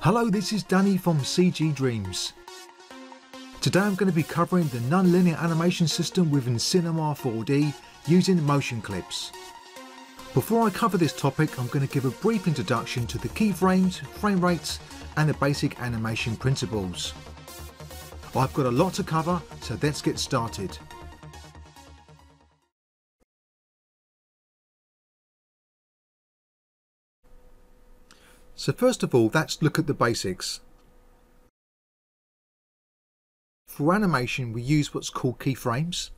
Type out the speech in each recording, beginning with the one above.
Hello, this is Danny from CG Dreams. Today I'm going to be covering the non-linear animation system within Cinema 4D using motion clips. Before I cover this topic, I'm going to give a brief introduction to the keyframes, frame rates and the basic animation principles. I've got a lot to cover, so let's get started. So first of all, let's look at the basics. For animation, we use what's called keyframes.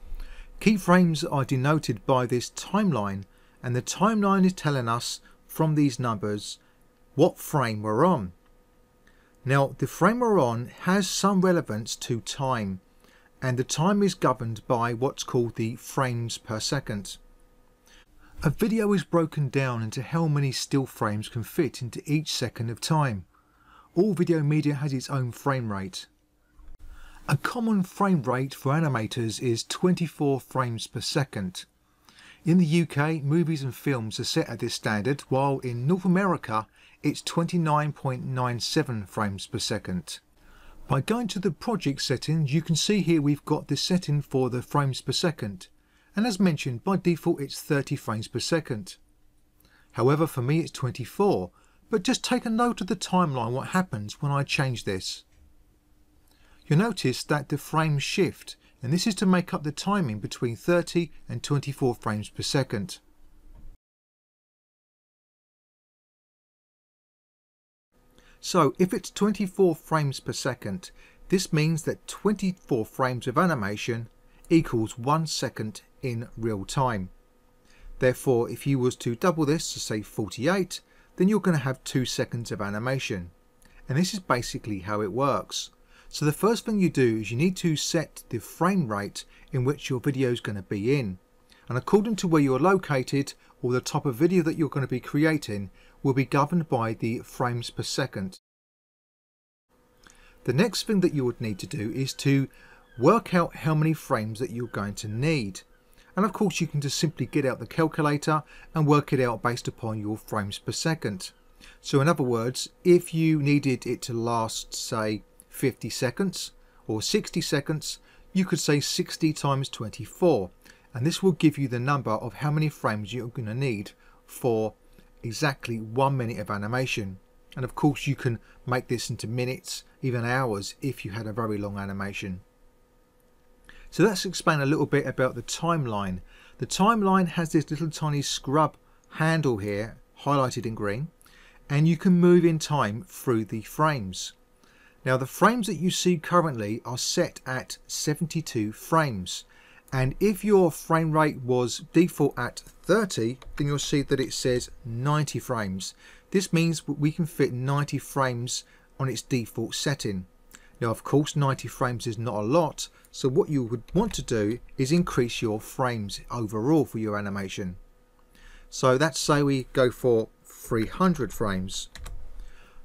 Keyframes are denoted by this timeline, and the timeline is telling us from these numbers what frame we're on. Now, the frame we're on has some relevance to time, and the time is governed by what's called the frames per second. A video is broken down into how many still frames can fit into each second of time. All video media has its own frame rate. A common frame rate for animators is 24 frames per second. In the UK, movies and films are set at this standard, while in North America it's 29.97 frames per second. By going to the project settings, you can see here we've got the setting for the frames per second and as mentioned by default it's 30 frames per second. However for me it's 24 but just take a note of the timeline what happens when I change this. You'll notice that the frames shift and this is to make up the timing between 30 and 24 frames per second. So if it's 24 frames per second, this means that 24 frames of animation equals 1 second in real time. Therefore, if you was to double this to say 48, then you're going to have 2 seconds of animation. And this is basically how it works. So the first thing you do is you need to set the frame rate in which your video is going to be in. And according to where you're located or the type of video that you're going to be creating will be governed by the frames per second. The next thing that you would need to do is to work out how many frames that you're going to need. And of course you can just simply get out the calculator and work it out based upon your frames per second. So in other words, if you needed it to last say 50 seconds or 60 seconds, you could say 60 times 24 and this will give you the number of how many frames you're going to need for exactly one minute of animation. And of course you can make this into minutes, even hours if you had a very long animation. So let's explain a little bit about the timeline. The timeline has this little tiny scrub handle here highlighted in green and you can move in time through the frames. Now the frames that you see currently are set at 72 frames and if your frame rate was default at 30 then you'll see that it says 90 frames. This means we can fit 90 frames on its default setting. Now of course 90 frames is not a lot so what you would want to do is increase your frames overall for your animation. So let's say we go for 300 frames.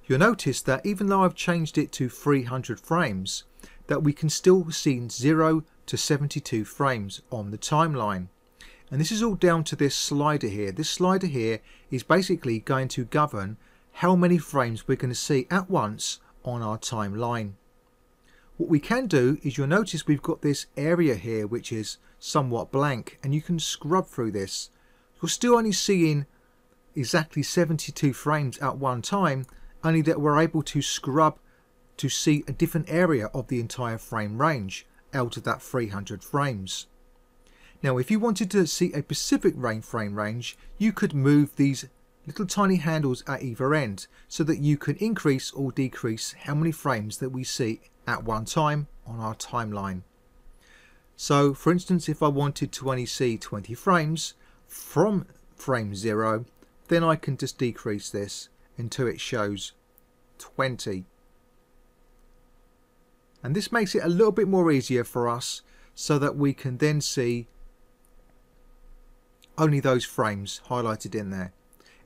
You'll notice that even though I've changed it to 300 frames that we can still see 0 to 72 frames on the timeline. And this is all down to this slider here. This slider here is basically going to govern how many frames we're going to see at once on our timeline. What we can do is you'll notice we've got this area here which is somewhat blank and you can scrub through this. You're still only seeing exactly 72 frames at one time only that we're able to scrub to see a different area of the entire frame range out of that 300 frames. Now if you wanted to see a specific rain frame range you could move these little tiny handles at either end so that you can increase or decrease how many frames that we see at one time on our timeline. So for instance if I wanted to only see 20 frames from frame 0 then I can just decrease this until it shows 20 and this makes it a little bit more easier for us so that we can then see only those frames highlighted in there.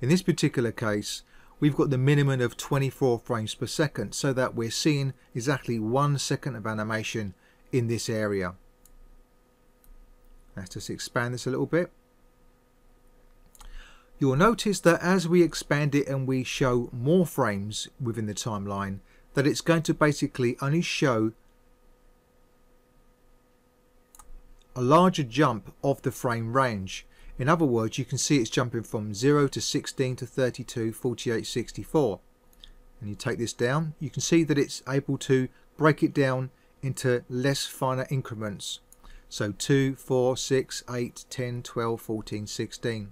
In this particular case we've got the minimum of 24 frames per second so that we're seeing exactly one second of animation in this area. Let's just expand this a little bit. You'll notice that as we expand it and we show more frames within the timeline, that it's going to basically only show a larger jump of the frame range. In other words, you can see it's jumping from 0 to 16 to 32, 48, 64. And you take this down, you can see that it's able to break it down into less finer increments. So 2, 4, 6, 8, 10, 12, 14, 16.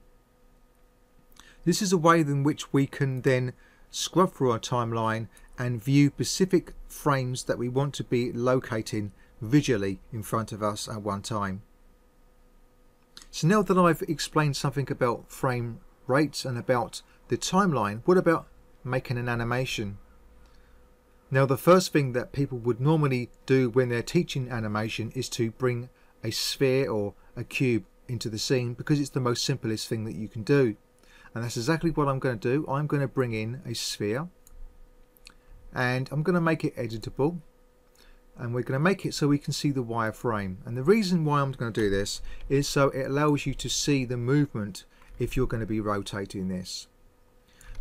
This is a way in which we can then scrub through our timeline and view specific frames that we want to be locating visually in front of us at one time. So now that I've explained something about frame rates and about the timeline, what about making an animation? Now the first thing that people would normally do when they're teaching animation is to bring a sphere or a cube into the scene because it's the most simplest thing that you can do. And that's exactly what I'm going to do. I'm going to bring in a sphere and I'm going to make it editable and we're going to make it so we can see the wireframe. And the reason why I'm going to do this is so it allows you to see the movement if you're going to be rotating this.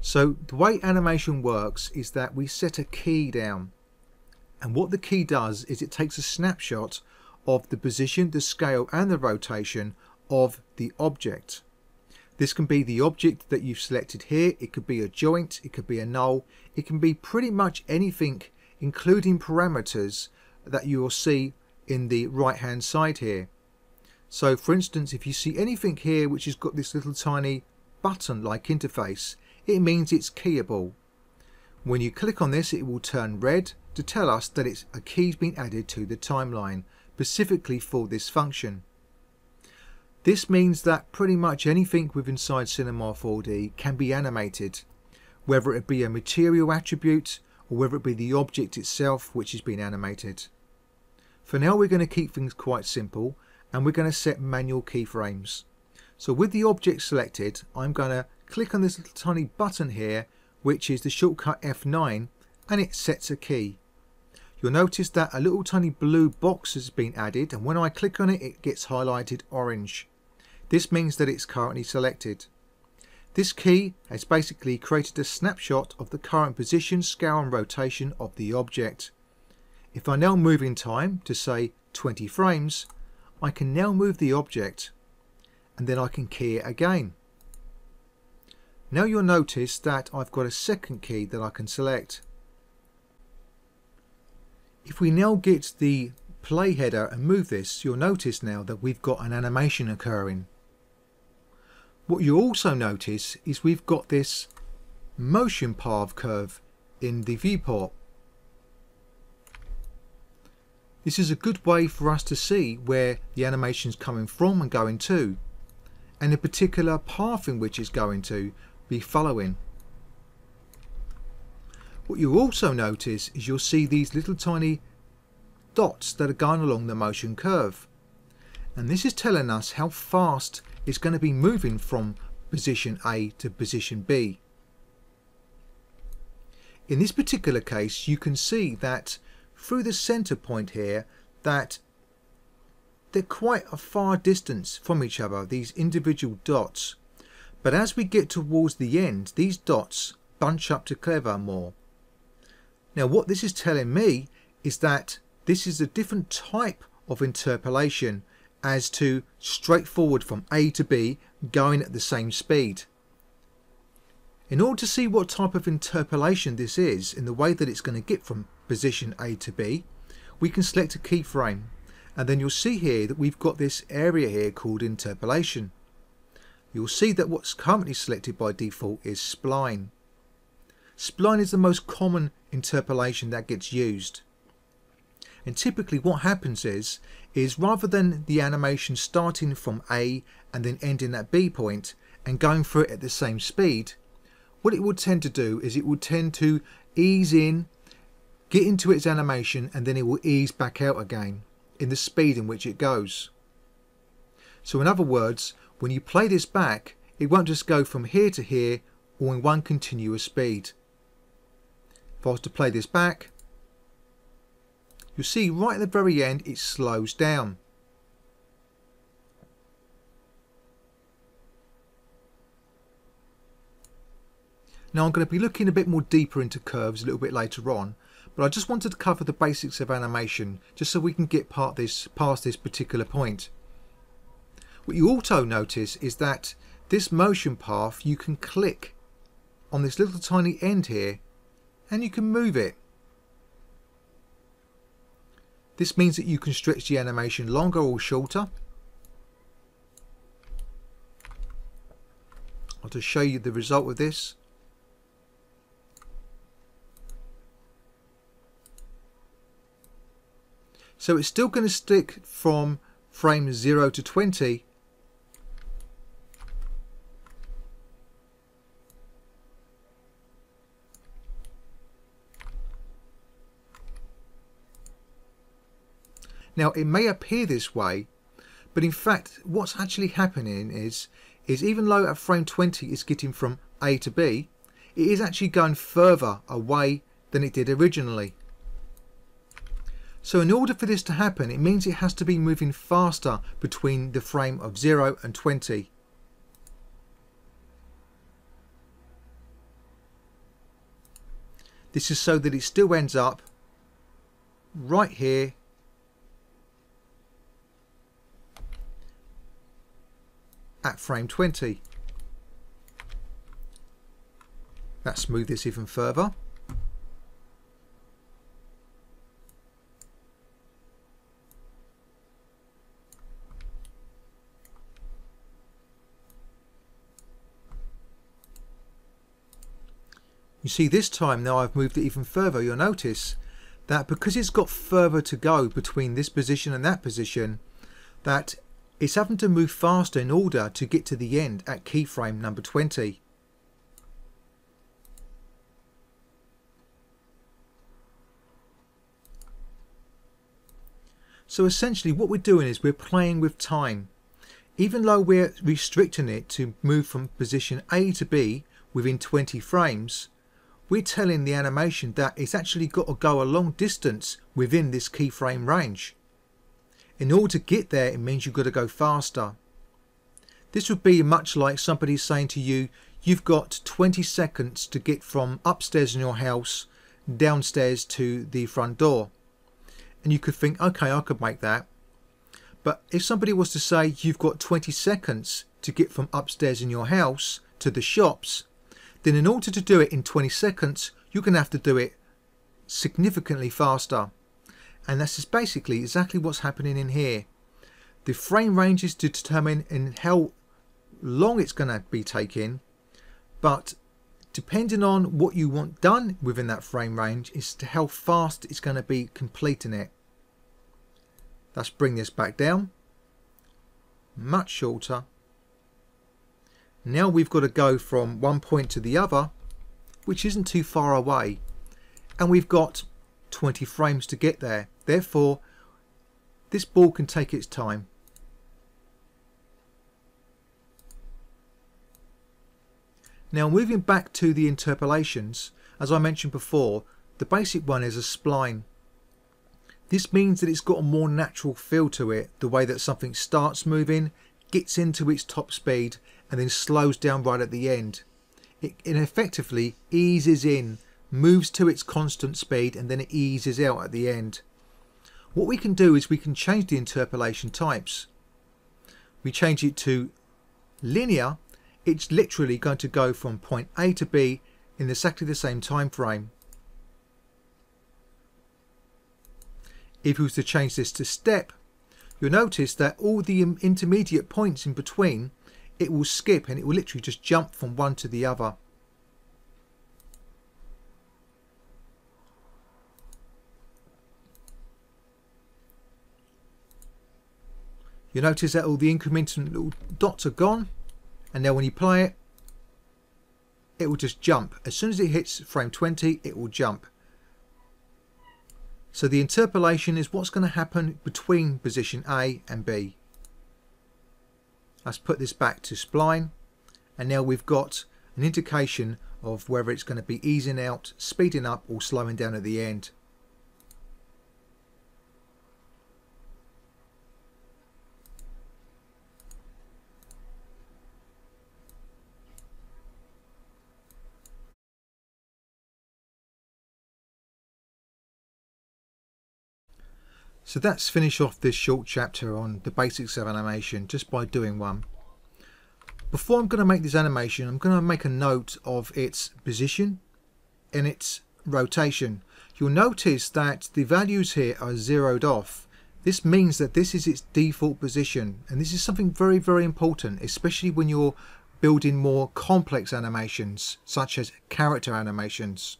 So the way animation works is that we set a key down and what the key does is it takes a snapshot of the position the scale and the rotation of the object. This can be the object that you've selected here it could be a joint it could be a null it can be pretty much anything including parameters that you will see in the right hand side here. So for instance if you see anything here which has got this little tiny button like interface it means it's keyable. When you click on this it will turn red to tell us that it's a key's been added to the timeline specifically for this function. This means that pretty much anything with inside Cinema 4D can be animated, whether it be a material attribute or whether it be the object itself which has been animated. For now we're going to keep things quite simple and we're going to set manual keyframes. So with the object selected I'm going to click on this little tiny button here which is the shortcut F9 and it sets a key. You'll notice that a little tiny blue box has been added and when I click on it it gets highlighted orange. This means that it's currently selected. This key has basically created a snapshot of the current position, scale and rotation of the object. If I now move in time to say 20 frames, I can now move the object and then I can key it again. Now you'll notice that I've got a second key that I can select. If we now get the play header and move this, you'll notice now that we've got an animation occurring. What you also notice is we've got this motion path curve in the viewport. This is a good way for us to see where the animation is coming from and going to and the particular path in which it's going to be following. What you also notice is you'll see these little tiny dots that are going along the motion curve and this is telling us how fast it's going to be moving from position A to position B. In this particular case you can see that through the center point here that they're quite a far distance from each other, these individual dots. But as we get towards the end, these dots bunch up together more. Now what this is telling me is that this is a different type of interpolation as to straightforward from A to B going at the same speed. In order to see what type of interpolation this is in the way that it's going to get from position A to B, we can select a keyframe and then you'll see here that we've got this area here called interpolation. You'll see that what's currently selected by default is spline. Spline is the most common interpolation that gets used. And typically what happens is, is rather than the animation starting from A and then ending at B point and going through it at the same speed, what it would tend to do is it would tend to ease in get into its animation and then it will ease back out again in the speed in which it goes. So in other words, when you play this back, it won't just go from here to here or in one continuous speed. If I was to play this back, you'll see right at the very end it slows down. Now I'm going to be looking a bit more deeper into curves a little bit later on, but I just wanted to cover the basics of animation just so we can get part this, past this particular point. What you also notice is that this motion path you can click on this little tiny end here and you can move it. This means that you can stretch the animation longer or shorter. I'll just show you the result of this. So it's still going to stick from frame 0 to 20 Now it may appear this way, but in fact what's actually happening is, is even though at frame 20 it's getting from A to B, it is actually going further away than it did originally. So in order for this to happen, it means it has to be moving faster between the frame of 0 and 20. This is so that it still ends up right here at frame 20. Let's move this even further. You see this time now I've moved it even further you'll notice that because it's got further to go between this position and that position that it's having to move faster in order to get to the end at keyframe number 20. So essentially what we're doing is we're playing with time. Even though we're restricting it to move from position A to B within 20 frames, we're telling the animation that it's actually got to go a long distance within this keyframe range. In order to get there, it means you've got to go faster. This would be much like somebody saying to you, you've got 20 seconds to get from upstairs in your house downstairs to the front door. And you could think, okay, I could make that. But if somebody was to say you've got 20 seconds to get from upstairs in your house to the shops, then in order to do it in 20 seconds, you're going to have to do it significantly faster and this is basically exactly what's happening in here. The frame range is to determine in how long it's going to be taking, but depending on what you want done within that frame range is to how fast it's going to be completing it. Let's bring this back down, much shorter. Now we've got to go from one point to the other, which isn't too far away, and we've got 20 frames to get there. Therefore, this ball can take its time. Now moving back to the interpolations, as I mentioned before, the basic one is a spline. This means that it's got a more natural feel to it, the way that something starts moving, gets into its top speed, and then slows down right at the end. It, it effectively eases in, moves to its constant speed, and then it eases out at the end. What we can do is we can change the interpolation types. We change it to linear, it's literally going to go from point A to B in exactly the same time frame. If we was to change this to step, you'll notice that all the intermediate points in between, it will skip and it will literally just jump from one to the other. You'll notice that all the incremental little dots are gone and now when you play it it will just jump as soon as it hits frame 20 it will jump so the interpolation is what's going to happen between position A and B. Let's put this back to spline. And now we've got an indication of whether it's going to be easing out speeding up or slowing down at the end So that's finish off this short chapter on the basics of animation just by doing one. Before I'm going to make this animation, I'm going to make a note of its position and its rotation. You'll notice that the values here are zeroed off. This means that this is its default position and this is something very very important especially when you're building more complex animations such as character animations.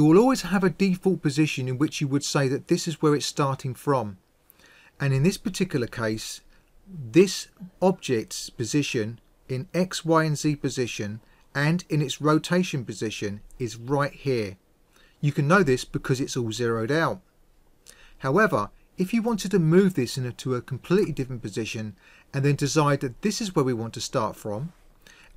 You will always have a default position in which you would say that this is where it's starting from. And in this particular case, this object's position in X, Y and Z position and in its rotation position is right here. You can know this because it's all zeroed out. However, if you wanted to move this into a completely different position and then decide that this is where we want to start from,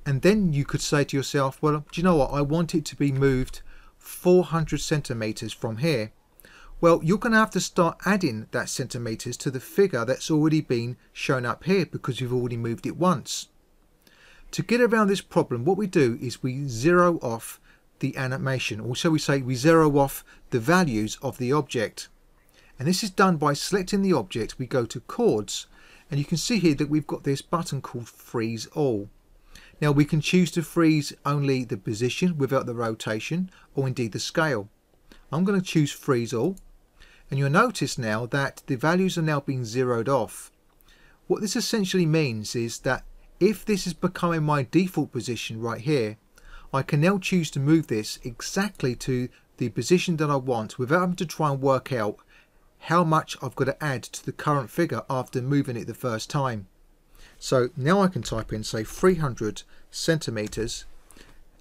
and then you could say to yourself, well, do you know what? I want it to be moved 400 centimeters from here. Well, you're going to have to start adding that centimeters to the figure that's already been shown up here because you've already moved it once. To get around this problem, what we do is we zero off the animation. Also, we say we zero off the values of the object. And this is done by selecting the object. We go to coords and you can see here that we've got this button called freeze all. Now we can choose to freeze only the position without the rotation or indeed the scale. I'm going to choose freeze all and you'll notice now that the values are now being zeroed off. What this essentially means is that if this is becoming my default position right here I can now choose to move this exactly to the position that I want without having to try and work out how much I've got to add to the current figure after moving it the first time. So now I can type in say 300 centimeters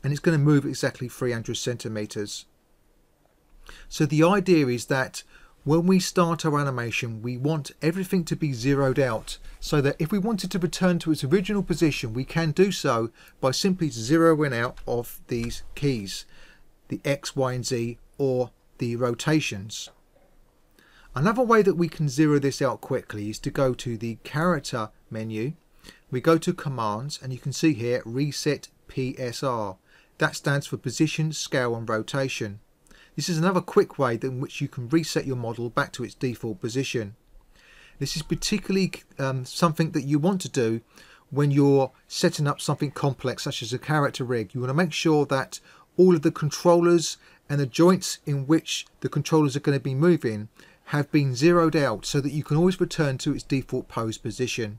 and it's going to move exactly 300 centimeters. So the idea is that when we start our animation we want everything to be zeroed out so that if we wanted to return to its original position we can do so by simply zeroing out of these keys the X, Y and Z or the rotations. Another way that we can zero this out quickly is to go to the character menu. We go to commands and you can see here reset PSR. That stands for position, scale and rotation. This is another quick way in which you can reset your model back to its default position. This is particularly um, something that you want to do when you're setting up something complex such as a character rig. You want to make sure that all of the controllers and the joints in which the controllers are going to be moving have been zeroed out so that you can always return to its default pose position.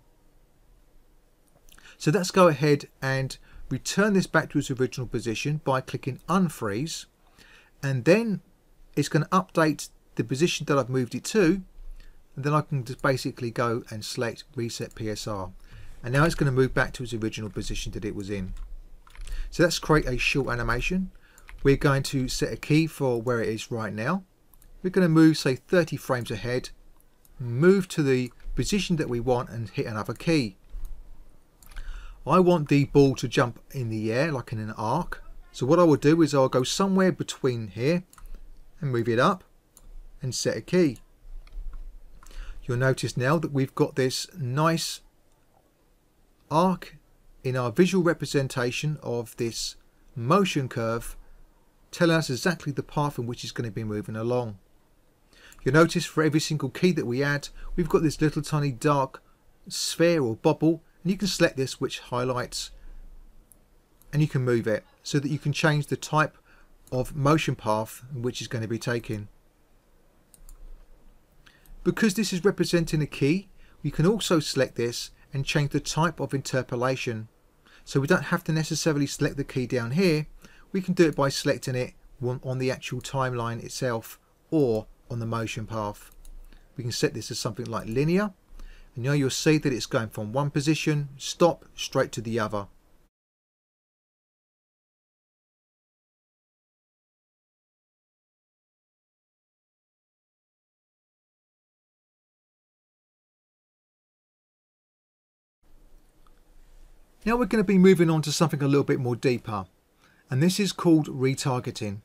So let's go ahead and return this back to its original position by clicking unfreeze. And then it's going to update the position that I've moved it to. And then I can just basically go and select reset PSR and now it's going to move back to its original position that it was in. So let's create a short animation. We're going to set a key for where it is right now. We're going to move say 30 frames ahead move to the position that we want and hit another key I want the ball to jump in the air like in an arc so what I will do is I'll go somewhere between here and move it up and set a key you'll notice now that we've got this nice arc in our visual representation of this motion curve telling us exactly the path in which it's going to be moving along. You'll notice for every single key that we add, we've got this little tiny dark sphere or bubble, and you can select this which highlights and you can move it so that you can change the type of motion path which is going to be taken. Because this is representing a key, we can also select this and change the type of interpolation. So we don't have to necessarily select the key down here, we can do it by selecting it on the actual timeline itself or on the motion path. We can set this as something like linear and now you'll see that it's going from one position, stop, straight to the other. Now we're going to be moving on to something a little bit more deeper and this is called retargeting.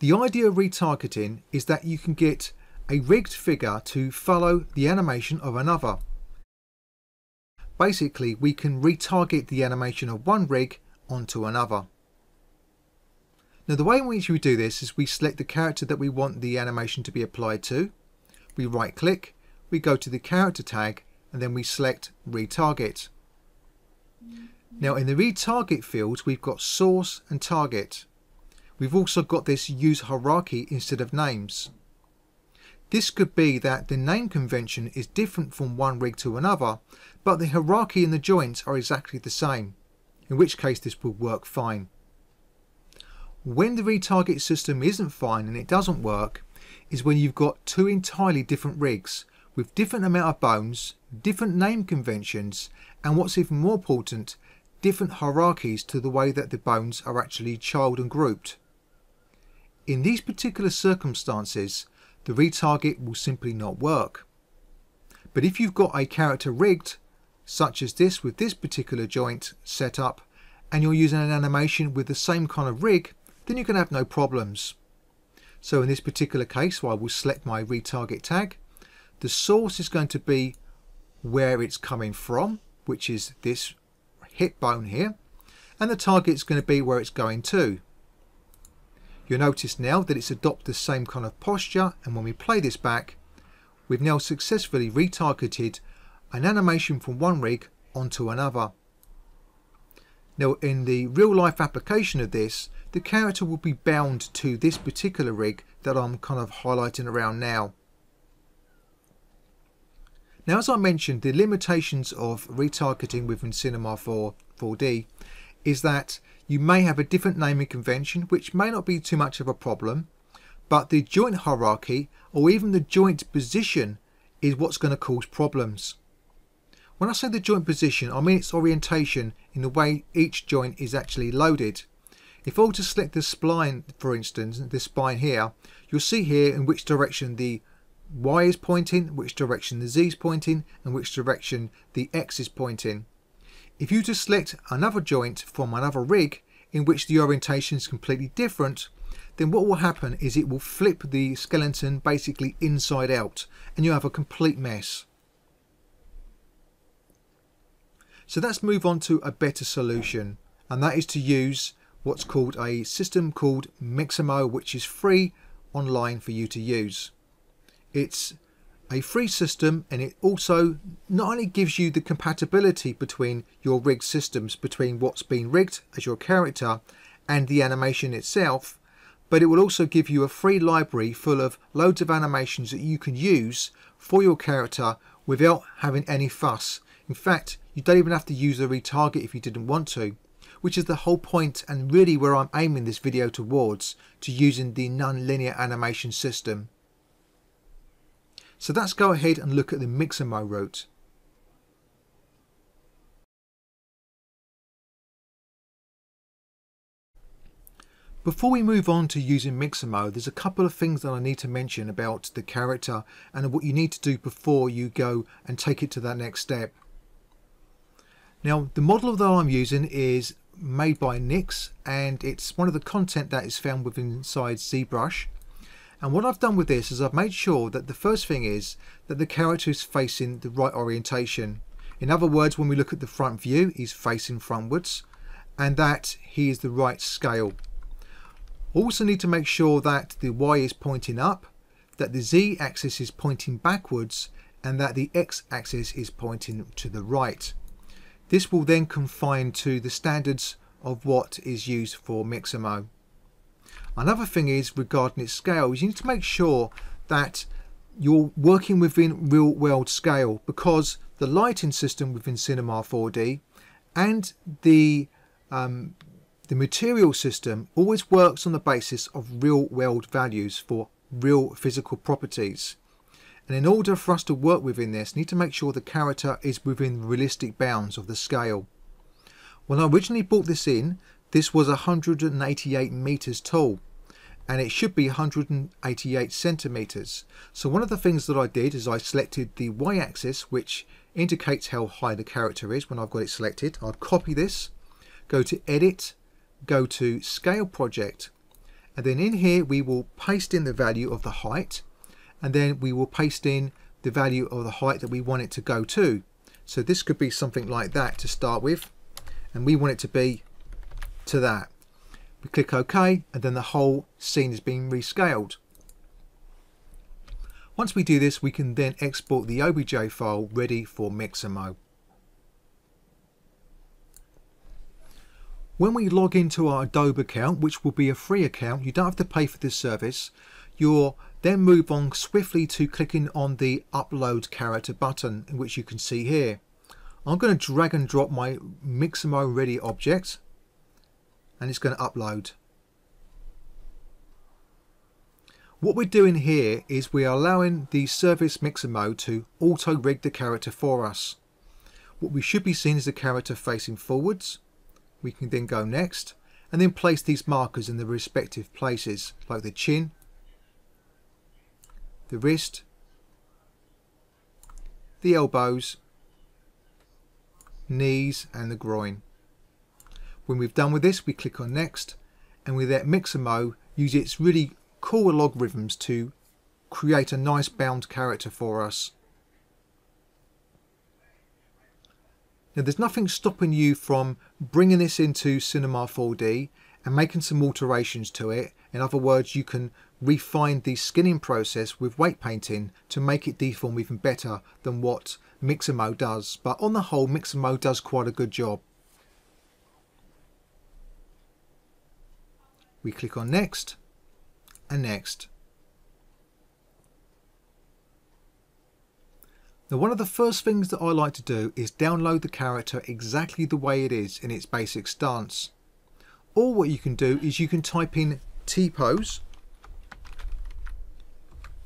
The idea of retargeting is that you can get a rigged figure to follow the animation of another. Basically, we can retarget the animation of one rig onto another. Now the way in which we do this is we select the character that we want the animation to be applied to. we right click, we go to the character tag and then we select retarget. Now in the retarget field we've got source and target. We've also got this use hierarchy instead of names. This could be that the name convention is different from one rig to another, but the hierarchy and the joints are exactly the same, in which case this will work fine. When the retarget system isn't fine and it doesn't work, is when you've got two entirely different rigs with different amount of bones, different name conventions, and what's even more important, different hierarchies to the way that the bones are actually child and grouped. In these particular circumstances, the retarget will simply not work. But if you've got a character rigged, such as this with this particular joint set up, and you're using an animation with the same kind of rig, then you can have no problems. So in this particular case, I will select my retarget tag. The source is going to be where it's coming from, which is this hip bone here. And the target is going to be where it's going to. You'll notice now that it's adopted the same kind of posture and when we play this back we've now successfully retargeted an animation from one rig onto another. Now in the real life application of this the character will be bound to this particular rig that I'm kind of highlighting around now. Now as I mentioned the limitations of retargeting within Cinema 4 4D is that you may have a different naming convention, which may not be too much of a problem, but the joint hierarchy or even the joint position is what's going to cause problems. When I say the joint position, I mean its orientation in the way each joint is actually loaded. If I were to select the spline, for instance, this spine here, you'll see here in which direction the Y is pointing, which direction the Z is pointing, and which direction the X is pointing. If you just select another joint from another rig in which the orientation is completely different, then what will happen is it will flip the skeleton basically inside out and you have a complete mess. So let's move on to a better solution and that is to use what's called a system called Mixamo which is free online for you to use. It's a free system and it also not only gives you the compatibility between your rigged systems between what's been rigged as your character and the animation itself but it will also give you a free library full of loads of animations that you can use for your character without having any fuss. In fact you don't even have to use a retarget if you didn't want to which is the whole point and really where I'm aiming this video towards to using the non-linear animation system so let's go ahead and look at the Mixamo route. Before we move on to using Mixamo, there's a couple of things that I need to mention about the character and what you need to do before you go and take it to that next step. Now, the model that I'm using is made by Nix and it's one of the content that is found within inside ZBrush and what I've done with this is I've made sure that the first thing is that the character is facing the right orientation. In other words, when we look at the front view, he's facing frontwards and that he is the right scale. Also need to make sure that the Y is pointing up, that the Z axis is pointing backwards and that the X axis is pointing to the right. This will then confine to the standards of what is used for Mixamo. Another thing is regarding its scale you need to make sure that you're working within real world scale because the lighting system within Cinema 4D and the um, the material system always works on the basis of real world values for real physical properties. And in order for us to work within this, need to make sure the character is within realistic bounds of the scale. When I originally brought this in, this was 188 meters tall and it should be 188 centimeters. So one of the things that I did is I selected the y-axis which indicates how high the character is when I've got it selected. I'll copy this, go to edit, go to scale project and then in here we will paste in the value of the height and then we will paste in the value of the height that we want it to go to. So this could be something like that to start with and we want it to be to that. We click OK and then the whole scene is being rescaled. Once we do this, we can then export the OBJ file ready for Mixamo. When we log into our Adobe account, which will be a free account, you don't have to pay for this service, you'll then move on swiftly to clicking on the Upload Character button, which you can see here. I'm going to drag and drop my Mixamo Ready object, and it's going to upload. What we're doing here is we are allowing the service Mixamo to auto rig the character for us. What we should be seeing is the character facing forwards. We can then go next and then place these markers in the respective places like the chin, the wrist, the elbows, knees and the groin. When we've done with this we click on next and with that Mixamo use its really cool logarithms to create a nice bound character for us. Now there's nothing stopping you from bringing this into Cinema 4D and making some alterations to it. In other words, you can refine the skinning process with weight painting to make it deform even better than what Mixamo does. But on the whole, Mixamo does quite a good job. We click on next and next. Now one of the first things that I like to do is download the character exactly the way it is in its basic stance. Or what you can do is you can type in T-pose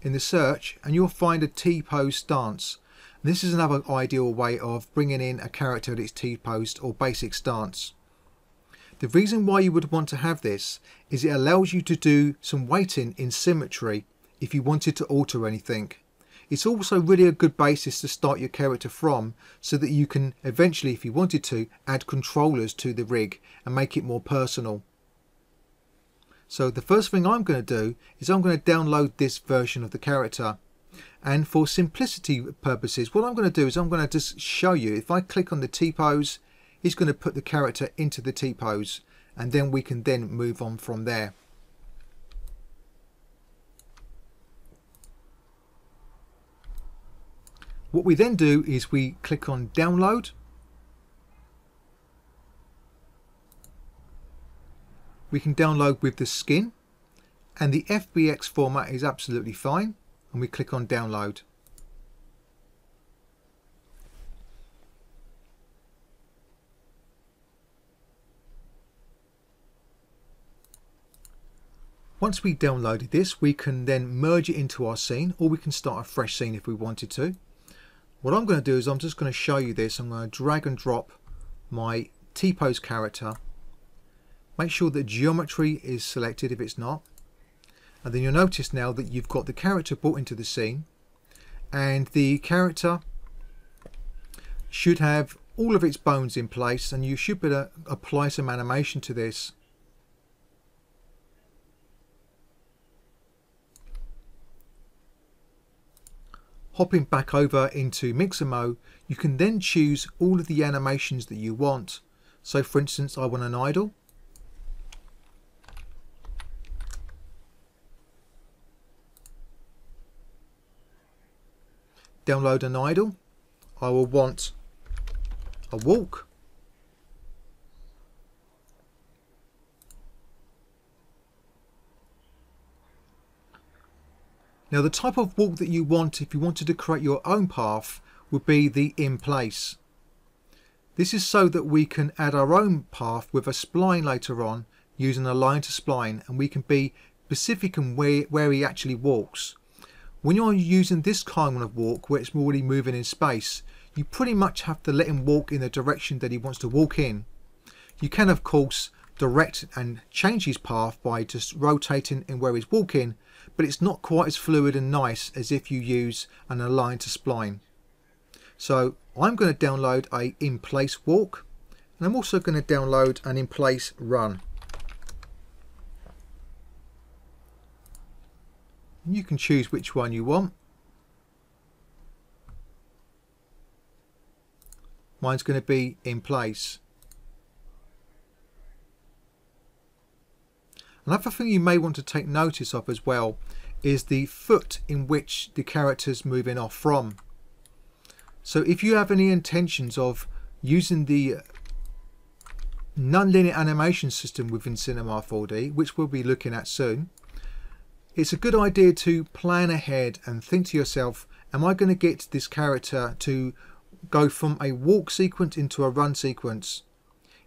in the search and you'll find a T-pose stance. This is another ideal way of bringing in a character at its T-posed or basic stance. The reason why you would want to have this is it allows you to do some weighting in symmetry if you wanted to alter anything. It's also really a good basis to start your character from so that you can eventually, if you wanted to, add controllers to the rig and make it more personal. So the first thing I'm going to do is I'm going to download this version of the character. And for simplicity purposes, what I'm going to do is I'm going to just show you, if I click on the T-pose, he's going to put the character into the T-pose and then we can then move on from there. What we then do is we click on download. We can download with the skin and the FBX format is absolutely fine and we click on download. Once we downloaded this, we can then merge it into our scene, or we can start a fresh scene if we wanted to. What I'm going to do is I'm just going to show you this. I'm going to drag and drop my T-pose character. Make sure that geometry is selected if it's not. And then you'll notice now that you've got the character brought into the scene. And the character should have all of its bones in place and you should be able to apply some animation to this Hopping back over into Mixamo, you can then choose all of the animations that you want. So for instance, I want an idle. Download an idle. I will want a walk. Now the type of walk that you want if you wanted to create your own path would be the in place. This is so that we can add our own path with a spline later on using align to spline and we can be specific in where, where he actually walks. When you're using this kind of walk where it's already moving in space, you pretty much have to let him walk in the direction that he wants to walk in. You can of course direct and change his path by just rotating in where he's walking but it's not quite as fluid and nice as if you use an align to spline. So I'm going to download a in place walk and I'm also going to download an in place run. You can choose which one you want. Mine's going to be in place. Another thing you may want to take notice of as well is the foot in which the character's moving off from. So if you have any intentions of using the non-linear animation system within Cinema 4D, which we'll be looking at soon, it's a good idea to plan ahead and think to yourself, am I going to get this character to go from a walk sequence into a run sequence?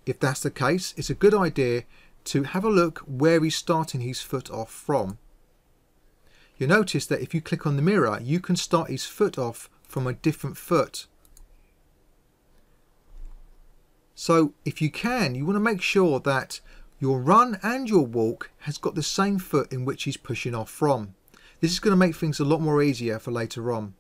If that's the case, it's a good idea to have a look where he's starting his foot off from. You'll notice that if you click on the mirror, you can start his foot off from a different foot. So if you can, you want to make sure that your run and your walk has got the same foot in which he's pushing off from. This is going to make things a lot more easier for later on.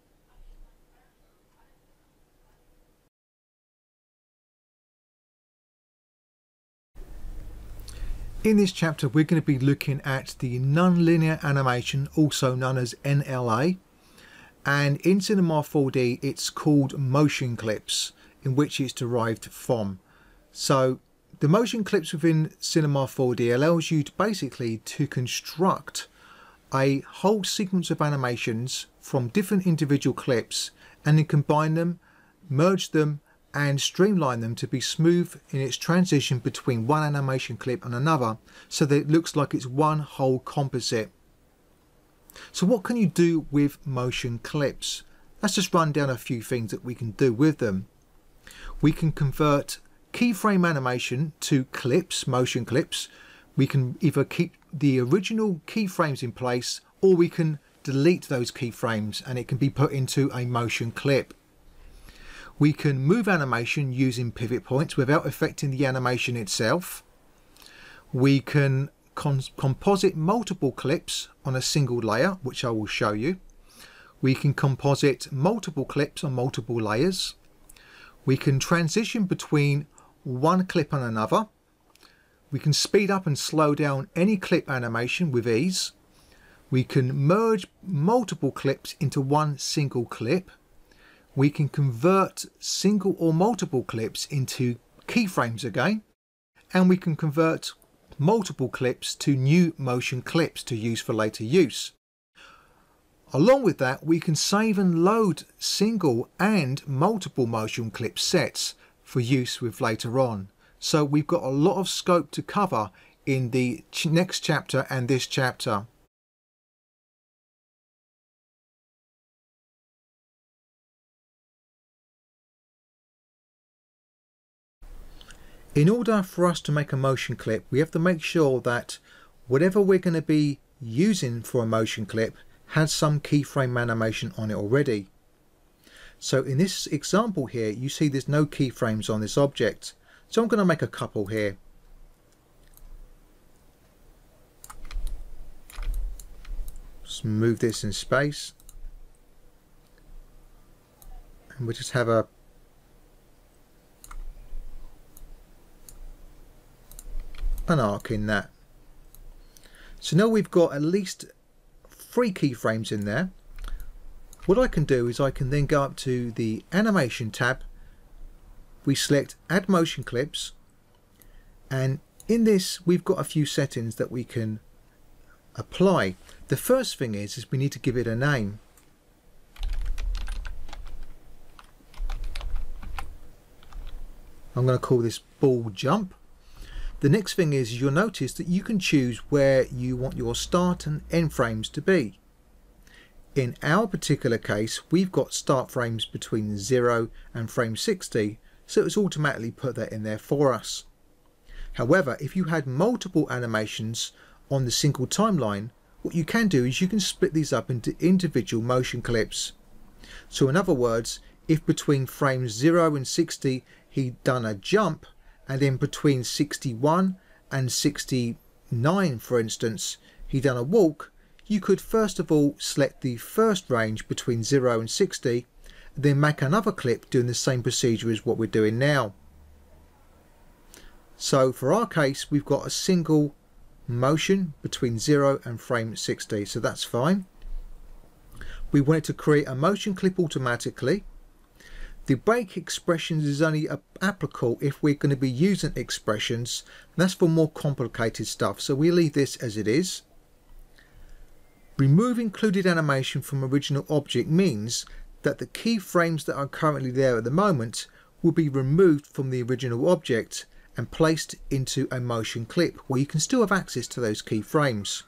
In this chapter we're going to be looking at the non-linear animation also known as NLA and in Cinema 4D it's called motion clips in which it's derived from. So the motion clips within Cinema 4D allows you to basically to construct a whole sequence of animations from different individual clips and then combine them, merge them and streamline them to be smooth in its transition between one animation clip and another so that it looks like it's one whole composite. So what can you do with motion clips? Let's just run down a few things that we can do with them. We can convert keyframe animation to clips, motion clips. We can either keep the original keyframes in place or we can delete those keyframes and it can be put into a motion clip. We can move animation using pivot points without affecting the animation itself. We can composite multiple clips on a single layer, which I will show you. We can composite multiple clips on multiple layers. We can transition between one clip and another. We can speed up and slow down any clip animation with ease. We can merge multiple clips into one single clip we can convert single or multiple clips into keyframes again and we can convert multiple clips to new motion clips to use for later use. Along with that we can save and load single and multiple motion clip sets for use with later on. So we've got a lot of scope to cover in the next chapter and this chapter. In order for us to make a motion clip, we have to make sure that whatever we're going to be using for a motion clip has some keyframe animation on it already. So in this example here, you see there's no keyframes on this object. So I'm going to make a couple here. Just move this in space. And we'll just have a an arc in that. So now we've got at least three keyframes in there. What I can do is I can then go up to the animation tab. We select add motion clips and in this we've got a few settings that we can apply. The first thing is, is we need to give it a name. I'm going to call this ball jump the next thing is you'll notice that you can choose where you want your start and end frames to be. In our particular case, we've got start frames between 0 and frame 60, so it's automatically put that in there for us. However, if you had multiple animations on the single timeline, what you can do is you can split these up into individual motion clips. So in other words, if between frames 0 and 60 he'd done a jump, and then between 61 and 69 for instance he done a walk you could first of all select the first range between 0 and 60 then make another clip doing the same procedure as what we're doing now. So for our case we've got a single motion between 0 and frame 60 so that's fine. We wanted to create a motion clip automatically the break expressions is only applicable if we're going to be using expressions. And that's for more complicated stuff. So we leave this as it is. Remove included animation from original object means that the keyframes that are currently there at the moment will be removed from the original object and placed into a motion clip where you can still have access to those keyframes.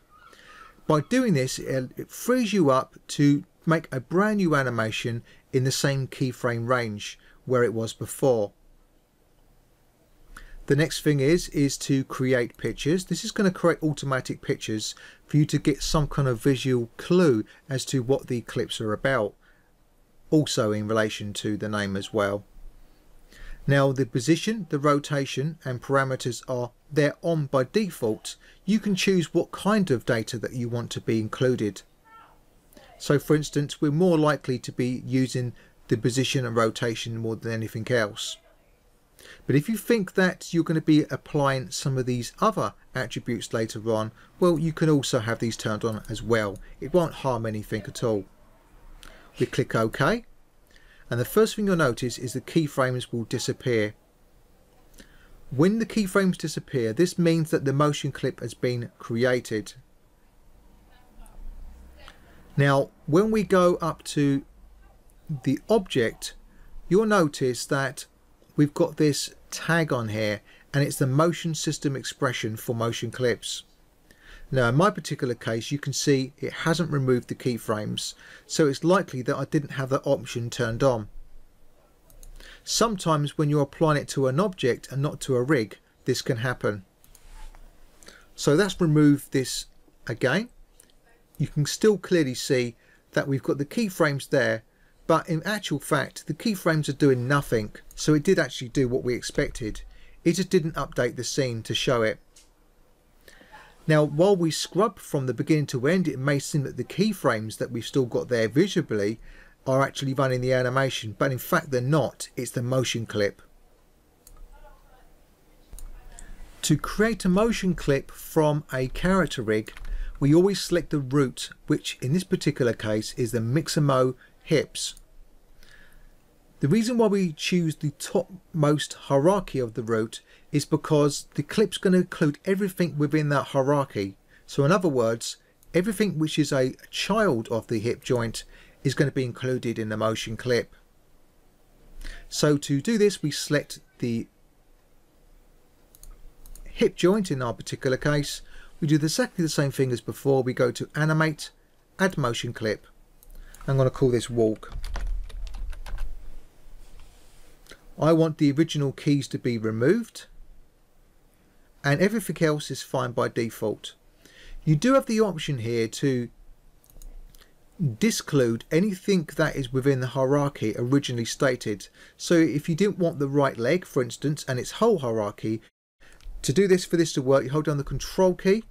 By doing this, it frees you up to make a brand new animation in the same keyframe range where it was before. The next thing is, is to create pictures. This is going to create automatic pictures for you to get some kind of visual clue as to what the clips are about. Also in relation to the name as well. Now the position, the rotation and parameters are there on by default. You can choose what kind of data that you want to be included. So for instance, we're more likely to be using the position and rotation more than anything else. But if you think that you're going to be applying some of these other attributes later on, well, you can also have these turned on as well. It won't harm anything at all. We click OK and the first thing you'll notice is the keyframes will disappear. When the keyframes disappear this means that the motion clip has been created. Now when we go up to the object you'll notice that we've got this tag on here and it's the motion system expression for motion clips. Now in my particular case you can see it hasn't removed the keyframes so it's likely that I didn't have that option turned on. Sometimes when you're applying it to an object and not to a rig this can happen. So let's remove this again. You can still clearly see that we've got the keyframes there but in actual fact the keyframes are doing nothing so it did actually do what we expected. It just didn't update the scene to show it. Now, while we scrub from the beginning to end, it may seem that the keyframes that we've still got there visibly are actually running the animation, but in fact they're not. It's the motion clip. To create a motion clip from a character rig, we always select the root, which in this particular case is the Mixamo hips. The reason why we choose the topmost hierarchy of the root is because the clip's going to include everything within that hierarchy. So in other words, everything which is a child of the hip joint is going to be included in the motion clip. So to do this, we select the hip joint in our particular case. We do exactly the same thing as before. We go to animate, add motion clip. I'm going to call this walk. I want the original keys to be removed and everything else is fine by default. You do have the option here to disclude anything that is within the hierarchy originally stated. So if you didn't want the right leg, for instance, and its whole hierarchy, to do this for this to work, you hold down the control key.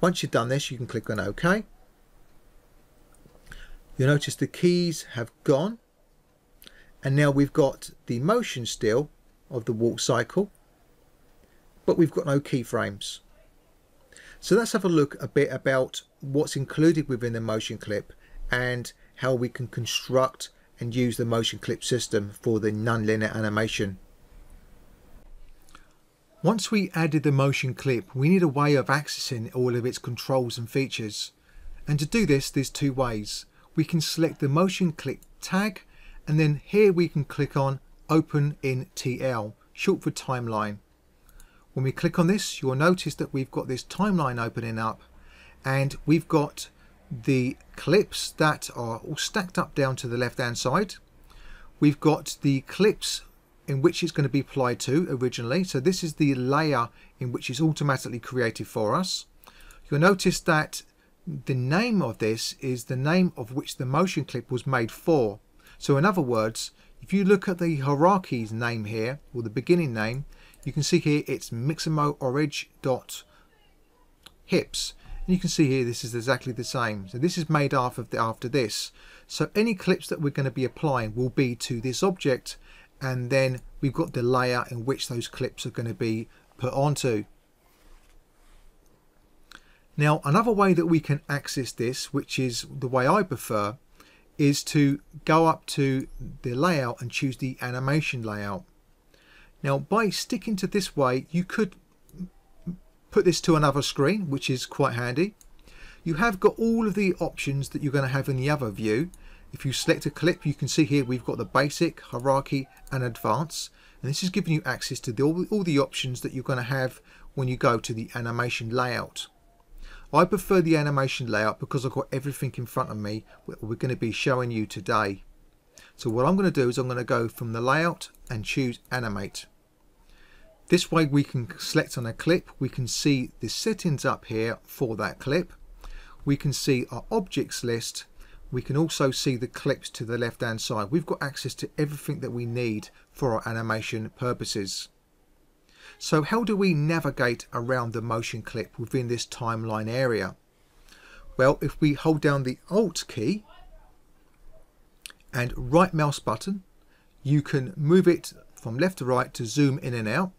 Once you've done this, you can click on OK. You'll notice the keys have gone. And now we've got the motion still of the walk cycle but we've got no keyframes. So let's have a look a bit about what's included within the motion clip and how we can construct and use the motion clip system for the nonlinear animation. Once we added the motion clip, we need a way of accessing all of its controls and features. And to do this, there's two ways. We can select the motion clip tag, and then here we can click on Open in TL, short for timeline. When we click on this, you'll notice that we've got this timeline opening up and we've got the clips that are all stacked up down to the left hand side. We've got the clips in which it's going to be applied to originally. So this is the layer in which it's automatically created for us. You'll notice that the name of this is the name of which the motion clip was made for. So in other words, if you look at the hierarchy's name here, or the beginning name, you can see here it's Mixamo Orig dot hips and you can see here this is exactly the same so this is made after, after this so any clips that we're going to be applying will be to this object and then we've got the layer in which those clips are going to be put onto now another way that we can access this which is the way I prefer is to go up to the layout and choose the animation layout now by sticking to this way you could put this to another screen which is quite handy. You have got all of the options that you're going to have in the other view. If you select a clip, you can see here we've got the basic, hierarchy and advanced. And this is giving you access to the, all, all the options that you're going to have when you go to the animation layout. I prefer the animation layout because I've got everything in front of me we're going to be showing you today. So what I'm going to do is I'm going to go from the layout and choose animate. This way we can select on a clip, we can see the settings up here for that clip. We can see our objects list. We can also see the clips to the left hand side. We've got access to everything that we need for our animation purposes. So how do we navigate around the motion clip within this timeline area? Well, if we hold down the Alt key and right mouse button, you can move it from left to right to zoom in and out.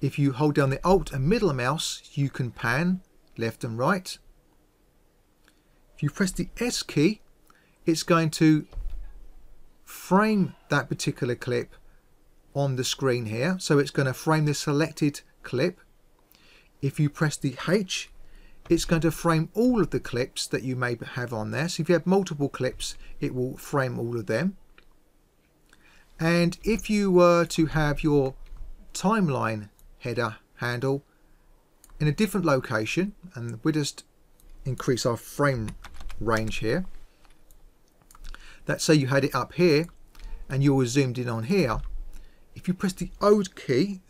If you hold down the Alt and middle mouse, you can pan left and right. If you press the S key, it's going to frame that particular clip on the screen here. So it's going to frame the selected clip. If you press the H, it's going to frame all of the clips that you may have on there. So if you have multiple clips, it will frame all of them. And if you were to have your timeline header handle in a different location, and we just increase our frame range here. Let's say you had it up here and you were zoomed in on here if you press the O key,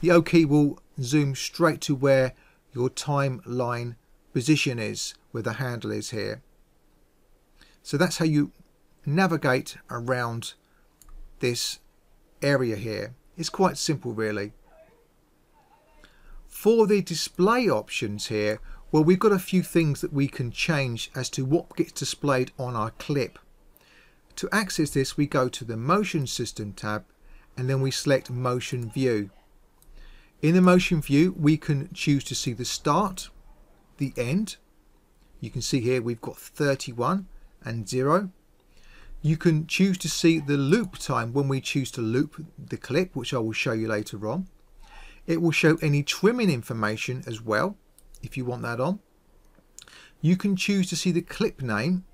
the O key will zoom straight to where your timeline position is, where the handle is here. So that's how you navigate around this area here. It's quite simple really. For the display options here, well we've got a few things that we can change as to what gets displayed on our clip. To access this we go to the motion system tab and then we select motion view. In the motion view we can choose to see the start, the end. You can see here we've got 31 and 0. You can choose to see the loop time when we choose to loop the clip, which I will show you later on. It will show any trimming information as well, if you want that on. You can choose to see the clip name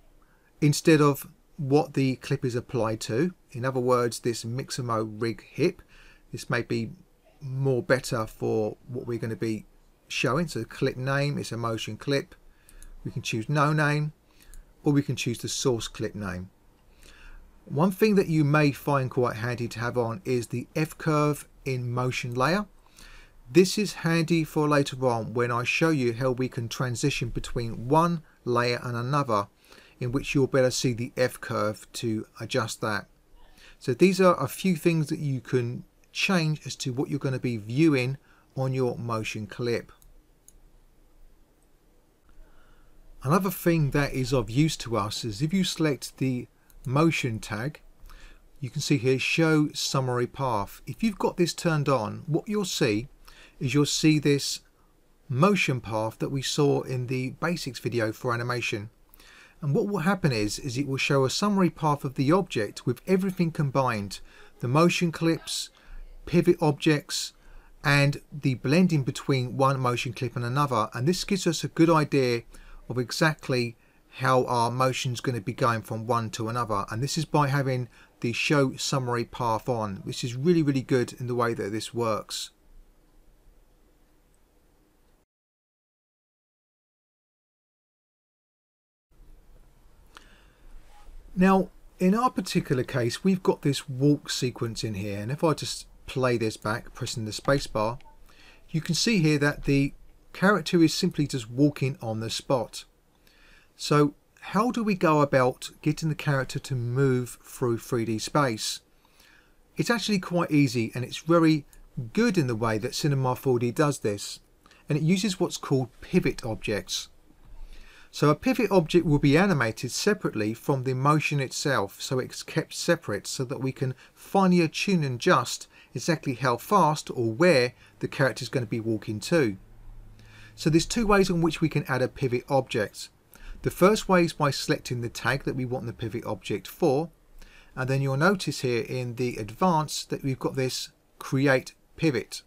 instead of what the clip is applied to. In other words, this Mixamo rig hip, this may be more better for what we're going to be showing. So clip name is a motion clip. We can choose no name or we can choose the source clip name. One thing that you may find quite handy to have on is the F-curve in motion layer. This is handy for later on when I show you how we can transition between one layer and another in which you'll better see the F-curve to adjust that. So these are a few things that you can change as to what you're going to be viewing on your motion clip. Another thing that is of use to us is if you select the motion tag, you can see here show summary path. If you've got this turned on, what you'll see is you'll see this motion path that we saw in the basics video for animation. And what will happen is, is it will show a summary path of the object with everything combined. The motion clips, pivot objects, and the blending between one motion clip and another. And this gives us a good idea of exactly how our motion is going to be going from one to another. And this is by having the show summary path on, which is really, really good in the way that this works. Now, in our particular case, we've got this walk sequence in here. And if I just play this back, pressing the spacebar, you can see here that the character is simply just walking on the spot. So how do we go about getting the character to move through 3D space? It's actually quite easy and it's very good in the way that Cinema 4D does this. And it uses what's called pivot objects. So a pivot object will be animated separately from the motion itself, so it's kept separate so that we can finely tune and adjust exactly how fast or where the character is going to be walking to. So there's two ways in which we can add a pivot object. The first way is by selecting the tag that we want the pivot object for, and then you'll notice here in the advanced that we've got this create pivot.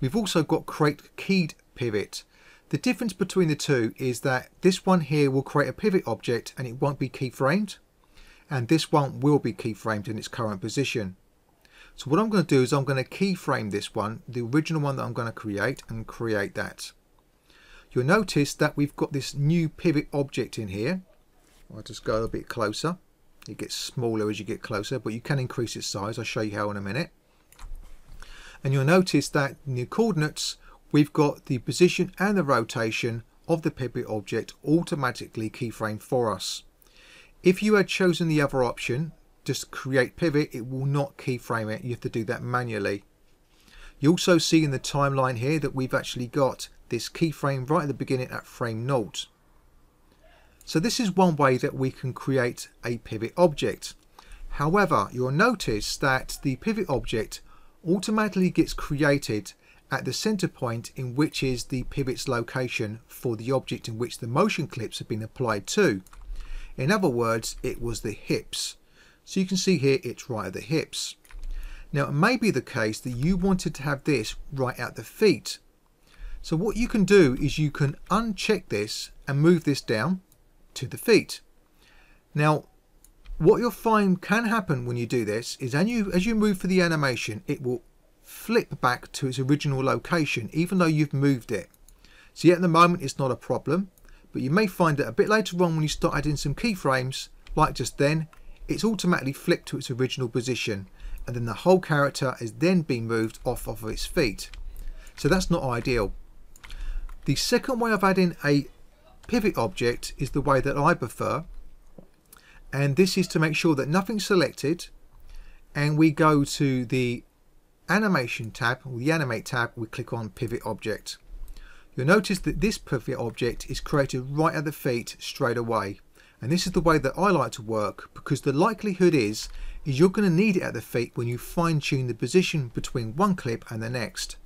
We've also got create keyed pivot. The difference between the two is that this one here will create a pivot object and it won't be keyframed and this one will be keyframed in its current position. So what I'm going to do is I'm going to keyframe this one, the original one that I'm going to create and create that. You'll notice that we've got this new pivot object in here. I'll just go a bit closer. It gets smaller as you get closer, but you can increase its size. I'll show you how in a minute. And you'll notice that the coordinates, we've got the position and the rotation of the pivot object automatically keyframed for us. If you had chosen the other option, just create pivot, it will not keyframe it. You have to do that manually. You also see in the timeline here that we've actually got this keyframe right at the beginning at frame 0. So this is one way that we can create a pivot object. However, you'll notice that the pivot object automatically gets created at the center point in which is the pivot's location for the object in which the motion clips have been applied to. In other words, it was the hips. So you can see here it's right at the hips. Now it may be the case that you wanted to have this right at the feet. So what you can do is you can uncheck this and move this down to the feet. Now what you'll find can happen when you do this is you, as you move for the animation it will flip back to its original location even though you've moved it. See at the moment it's not a problem but you may find that a bit later on when you start adding some keyframes like just then it's automatically flipped to its original position and then the whole character is then being moved off of its feet. So that's not ideal. The second way of adding a pivot object is the way that I prefer and this is to make sure that nothing's selected and we go to the animation tab or the animate tab we click on pivot object. You'll notice that this pivot object is created right at the feet straight away. And this is the way that I like to work because the likelihood is is you're going to need it at the feet when you fine tune the position between one clip and the next.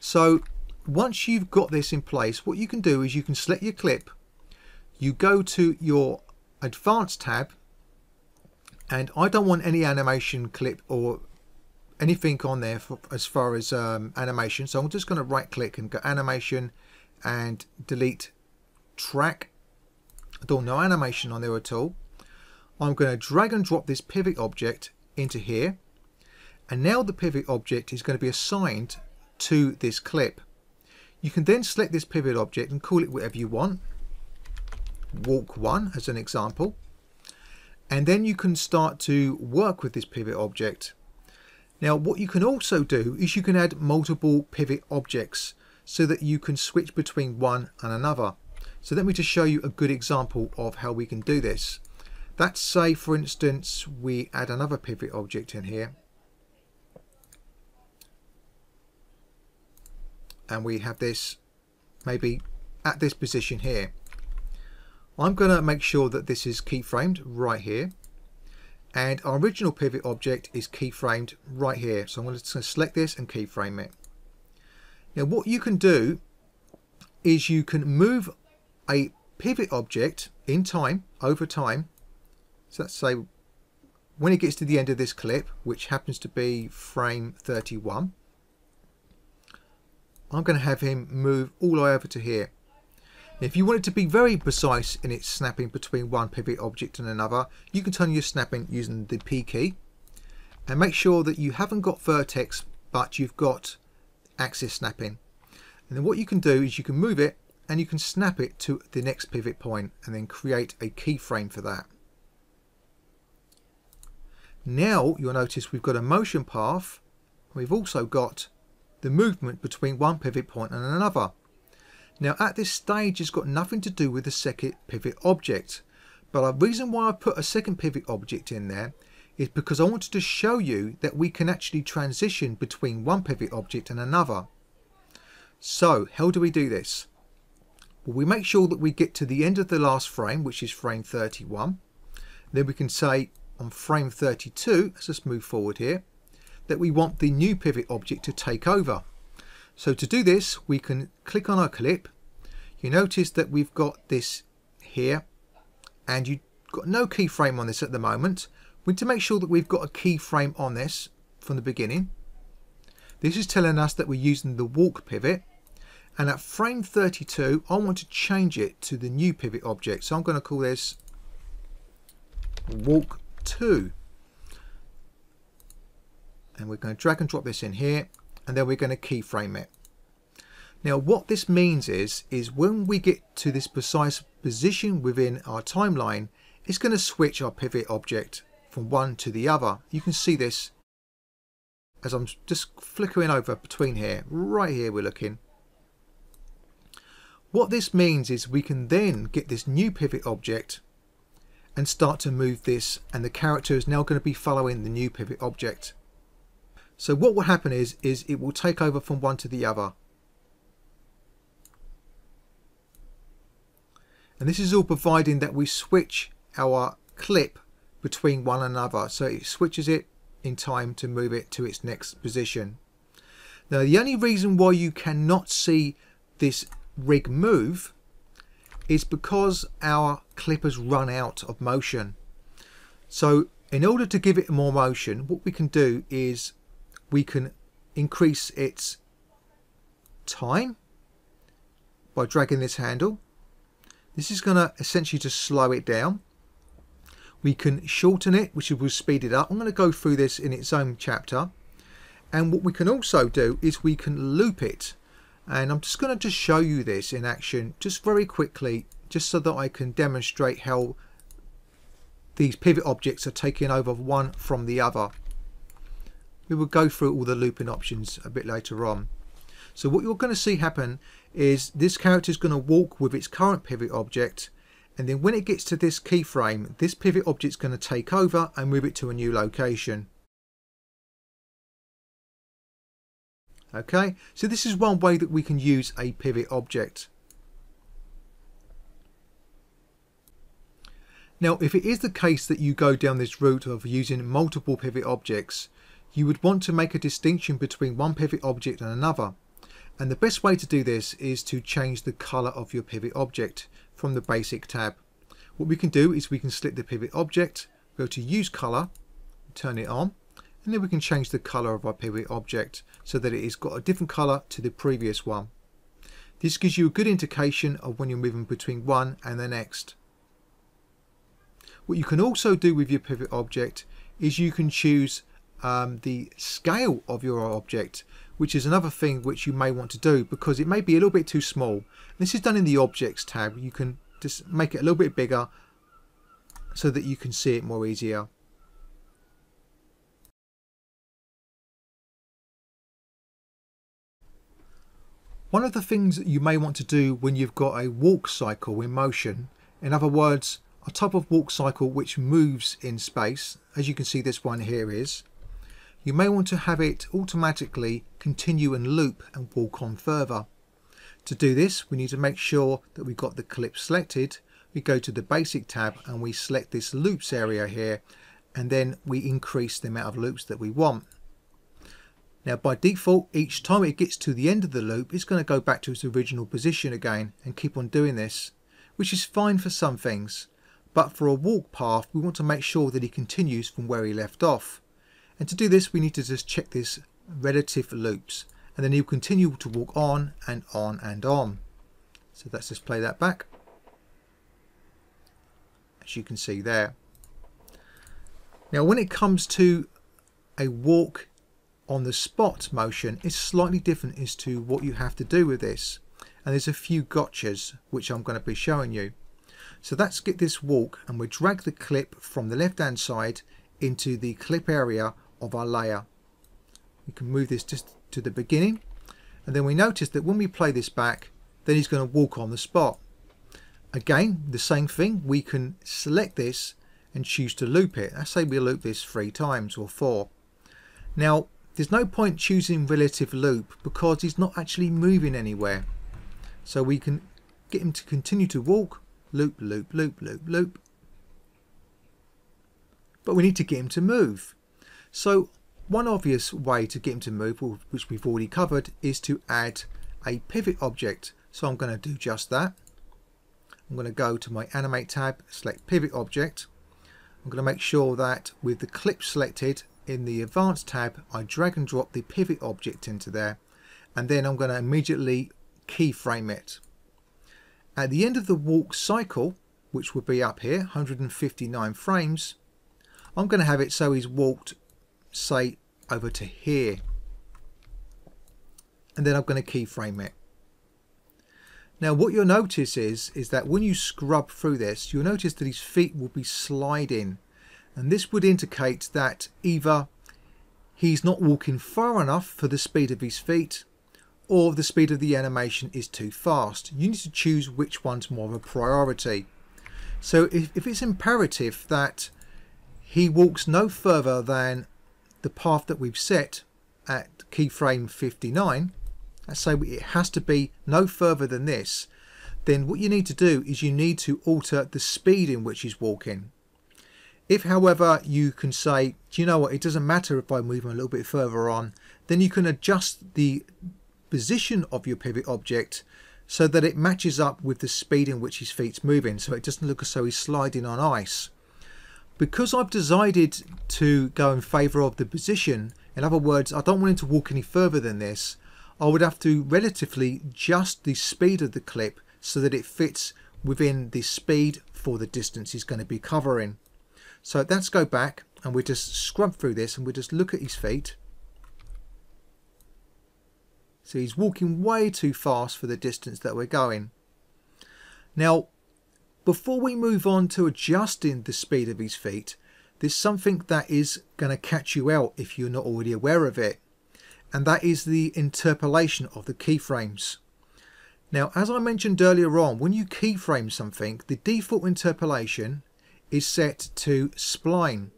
So once you've got this in place what you can do is you can select your clip you go to your advanced tab and I don't want any animation clip or anything on there for, as far as um, animation. So I'm just going to right click and go animation and delete track. I don't know animation on there at all. I'm going to drag and drop this pivot object into here. And now the pivot object is going to be assigned to this clip. You can then select this pivot object and call it whatever you want. Walk one as an example. And then you can start to work with this pivot object now what you can also do is you can add multiple pivot objects so that you can switch between one and another. So let me just show you a good example of how we can do this. Let's say for instance we add another pivot object in here. And we have this maybe at this position here. I'm going to make sure that this is keyframed right here and our original pivot object is keyframed right here. So I'm going to select this and keyframe it. Now what you can do is you can move a pivot object in time over time. So let's say when it gets to the end of this clip which happens to be frame 31 I'm going to have him move all the way over to here if you want it to be very precise in its snapping between one pivot object and another, you can turn your snapping using the P key and make sure that you haven't got vertex but you've got axis snapping. And then what you can do is you can move it and you can snap it to the next pivot point and then create a keyframe for that. Now you'll notice we've got a motion path. We've also got the movement between one pivot point and another. Now at this stage it's got nothing to do with the second pivot object. But the reason why I put a second pivot object in there is because I wanted to show you that we can actually transition between one pivot object and another. So how do we do this? Well, we make sure that we get to the end of the last frame, which is frame 31. Then we can say on frame 32, let's just move forward here, that we want the new pivot object to take over. So to do this, we can click on our clip. You notice that we've got this here and you've got no keyframe on this at the moment. We need to make sure that we've got a keyframe on this from the beginning. This is telling us that we're using the walk pivot and at frame 32 I want to change it to the new pivot object so I'm going to call this walk 2 and we're going to drag and drop this in here and then we're going to keyframe it. Now what this means is is when we get to this precise position within our timeline it's going to switch our pivot object from one to the other. You can see this as I'm just flickering over between here. Right here we're looking. What this means is we can then get this new pivot object and start to move this and the character is now going to be following the new pivot object. So what will happen is, is it will take over from one to the other. And this is all providing that we switch our clip between one another. So it switches it in time to move it to its next position. Now the only reason why you cannot see this rig move is because our clip has run out of motion. So in order to give it more motion, what we can do is we can increase its time by dragging this handle. This is going to essentially just slow it down. We can shorten it, which will speed it up. I'm going to go through this in its own chapter. And what we can also do is we can loop it and I'm just going to just show you this in action just very quickly just so that I can demonstrate how these pivot objects are taking over one from the other. We will go through all the looping options a bit later on. So what you're going to see happen is this character is going to walk with its current pivot object and then when it gets to this keyframe this pivot object is going to take over and move it to a new location. Okay, so this is one way that we can use a pivot object. Now, if it is the case that you go down this route of using multiple pivot objects, you would want to make a distinction between one pivot object and another. And the best way to do this is to change the color of your pivot object from the basic tab. What we can do is we can select the pivot object, go to use color, turn it on, and then we can change the color of our pivot object so that it has got a different color to the previous one. This gives you a good indication of when you're moving between one and the next. What you can also do with your pivot object is you can choose um, the scale of your object which is another thing which you may want to do because it may be a little bit too small. This is done in the objects tab. You can just make it a little bit bigger so that you can see it more easier. One of the things that you may want to do when you've got a walk cycle in motion, in other words, a type of walk cycle which moves in space, as you can see this one here is, you may want to have it automatically continue and loop and walk on further. To do this, we need to make sure that we've got the clip selected. We go to the basic tab and we select this loops area here and then we increase the amount of loops that we want. Now by default, each time it gets to the end of the loop, it's going to go back to its original position again and keep on doing this, which is fine for some things. But for a walk path, we want to make sure that he continues from where he left off. And to do this, we need to just check this relative loops. And then he'll continue to walk on and on and on. So let's just play that back. As you can see there. Now when it comes to a walk on the spot motion it's slightly different as to what you have to do with this and there's a few gotchas which I'm going to be showing you so let's get this walk and we drag the clip from the left hand side into the clip area of our layer we can move this just to the beginning and then we notice that when we play this back then he's going to walk on the spot again the same thing we can select this and choose to loop it let's say we loop this three times or four now there's no point choosing relative loop because he's not actually moving anywhere. So we can get him to continue to walk, loop, loop, loop, loop, loop. But we need to get him to move. So one obvious way to get him to move, which we've already covered, is to add a pivot object. So I'm going to do just that. I'm going to go to my animate tab, select pivot object. I'm going to make sure that with the clip selected, in the advanced tab I drag and drop the pivot object into there and then I'm going to immediately keyframe it. At the end of the walk cycle, which would be up here, 159 frames, I'm going to have it so he's walked, say, over to here. And then I'm going to keyframe it. Now what you'll notice is, is that when you scrub through this, you'll notice that his feet will be sliding. And this would indicate that either he's not walking far enough for the speed of his feet, or the speed of the animation is too fast. You need to choose which one's more of a priority. So if, if it's imperative that he walks no further than the path that we've set at keyframe 59, let's say it has to be no further than this, then what you need to do is you need to alter the speed in which he's walking. If, however, you can say, do you know what, it doesn't matter if I move him a little bit further on, then you can adjust the position of your pivot object so that it matches up with the speed in which his feet's moving, so it doesn't look as though he's sliding on ice. Because I've decided to go in favour of the position, in other words, I don't want him to walk any further than this, I would have to relatively adjust the speed of the clip so that it fits within the speed for the distance he's going to be covering. So let's go back and we just scrub through this and we just look at his feet. So he's walking way too fast for the distance that we're going. Now, before we move on to adjusting the speed of his feet, there's something that is going to catch you out if you're not already aware of it and that is the interpolation of the keyframes. Now, as I mentioned earlier on, when you keyframe something, the default interpolation is set to spline.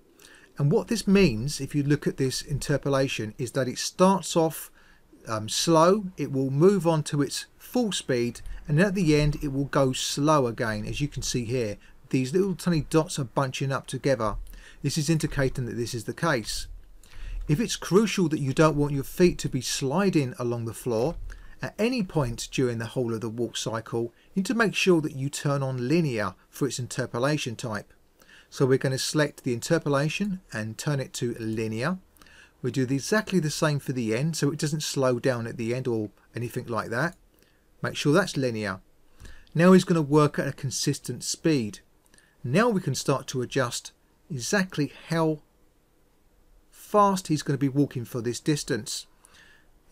And what this means, if you look at this interpolation, is that it starts off um, slow, it will move on to its full speed, and at the end it will go slow again, as you can see here. These little tiny dots are bunching up together. This is indicating that this is the case. If it's crucial that you don't want your feet to be sliding along the floor at any point during the whole of the walk cycle, you need to make sure that you turn on linear for its interpolation type. So we're going to select the interpolation and turn it to linear. We do exactly the same for the end so it doesn't slow down at the end or anything like that. Make sure that's linear. Now he's going to work at a consistent speed. Now we can start to adjust exactly how fast he's going to be walking for this distance.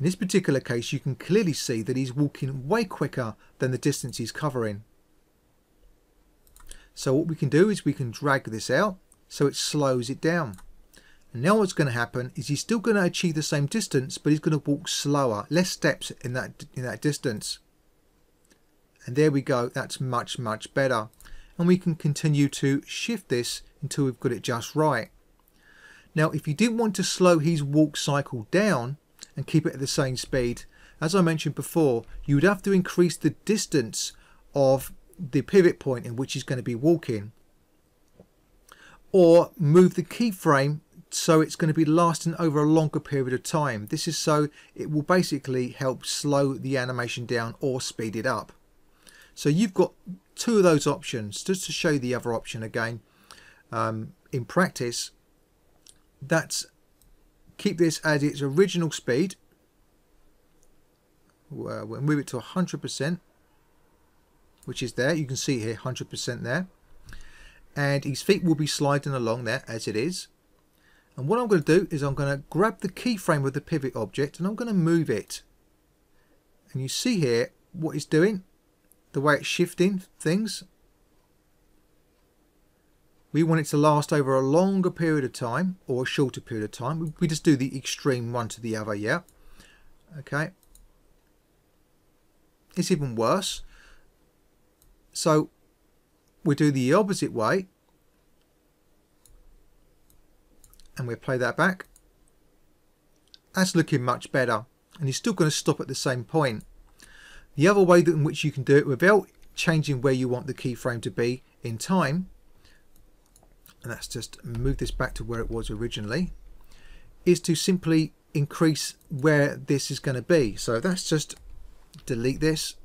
In this particular case, you can clearly see that he's walking way quicker than the distance he's covering. So what we can do is we can drag this out so it slows it down. And now what's going to happen is he's still going to achieve the same distance, but he's going to walk slower, less steps in that in that distance. And there we go, that's much, much better. And we can continue to shift this until we've got it just right. Now, if you didn't want to slow his walk cycle down and keep it at the same speed, as I mentioned before, you would have to increase the distance of the pivot point in which he's going to be walking or move the keyframe so it's going to be lasting over a longer period of time. This is so it will basically help slow the animation down or speed it up. So you've got two of those options. Just to show you the other option again, um, in practice, that's keep this at its original speed. We'll move it to 100%, which is there. You can see here 100% there. And his feet will be sliding along there as it is. And what I'm going to do is I'm going to grab the keyframe of the pivot object and I'm going to move it. And you see here what it's doing, the way it's shifting things. We want it to last over a longer period of time or a shorter period of time. We just do the extreme one to the other, yeah? Okay. It's even worse. So we do the opposite way. And we play that back. That's looking much better. And you're still going to stop at the same point. The other way in which you can do it without changing where you want the keyframe to be in time and let's just move this back to where it was originally, is to simply increase where this is going to be. So that's just delete this.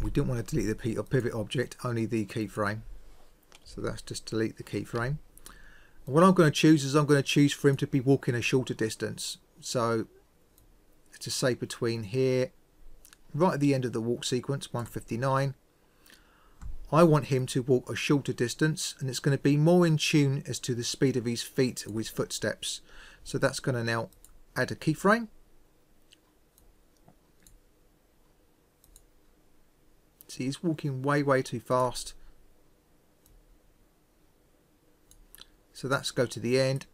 We didn't want to delete the uh, pivot object, only the keyframe. So that's just delete the keyframe. What I'm going to choose is I'm going to choose for him to be walking a shorter distance. So to say between here, right at the end of the walk sequence, 159, I want him to walk a shorter distance and it's going to be more in tune as to the speed of his feet or his footsteps. So that's going to now add a keyframe. See, he's walking way, way too fast. So let's go to the end.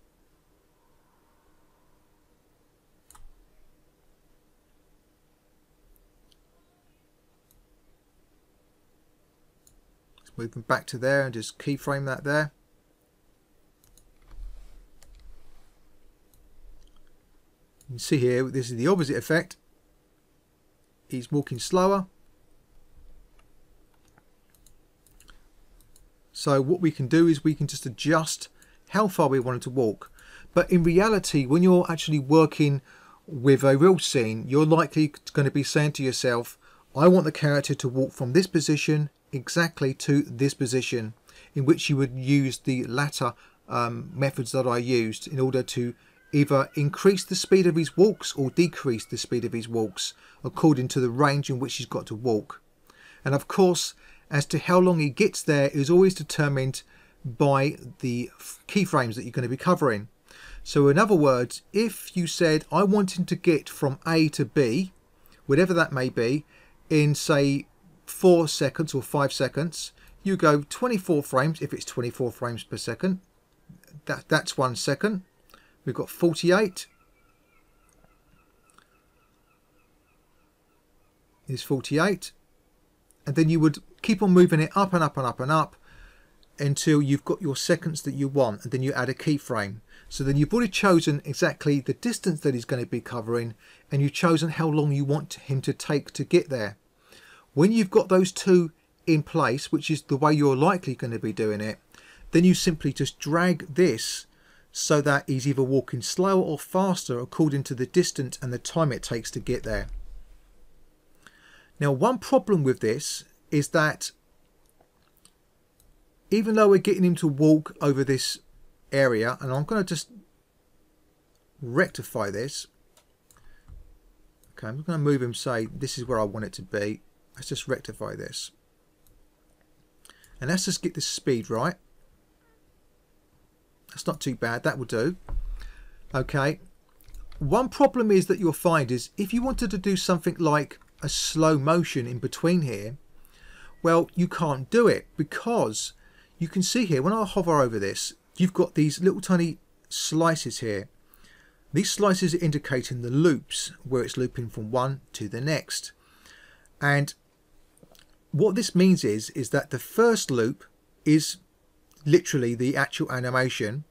Move him back to there and just keyframe that there. You can see here, this is the opposite effect. He's walking slower. So what we can do is we can just adjust how far we want it to walk. But in reality, when you're actually working with a real scene, you're likely going to be saying to yourself, I want the character to walk from this position exactly to this position, in which you would use the latter um, methods that I used in order to either increase the speed of his walks or decrease the speed of his walks according to the range in which he's got to walk. And of course, as to how long he gets there is always determined by the keyframes that you're going to be covering. So in other words, if you said, I want him to get from A to B, whatever that may be, in say four seconds or five seconds, you go 24 frames, if it's 24 frames per second, that, that's one second. We've got 48. Is 48. And then you would keep on moving it up and up and up and up until you've got your seconds that you want and then you add a keyframe. So then you've already chosen exactly the distance that he's going to be covering and you've chosen how long you want him to take to get there. When you've got those two in place, which is the way you're likely going to be doing it, then you simply just drag this so that he's either walking slower or faster according to the distance and the time it takes to get there. Now one problem with this is that even though we're getting him to walk over this area and I'm going to just rectify this okay I'm going to move him say this is where I want it to be let's just rectify this and let's just get this speed right that's not too bad. That will do. Okay. One problem is that you'll find is if you wanted to do something like a slow motion in between here, well, you can't do it because you can see here, when I hover over this, you've got these little tiny slices here. These slices are indicating the loops where it's looping from one to the next. And what this means is, is that the first loop is literally the actual animation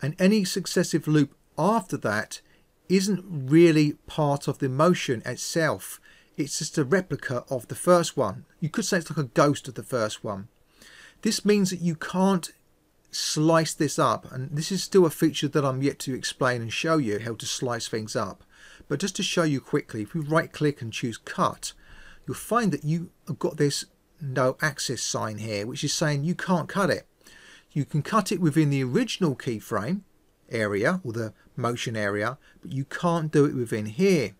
and any successive loop after that isn't really part of the motion itself. It's just a replica of the first one. You could say it's like a ghost of the first one. This means that you can't slice this up and this is still a feature that I'm yet to explain and show you how to slice things up. But just to show you quickly if we right click and choose cut you'll find that you have got this no access sign here which is saying you can't cut it you can cut it within the original keyframe area or the motion area, but you can't do it within here.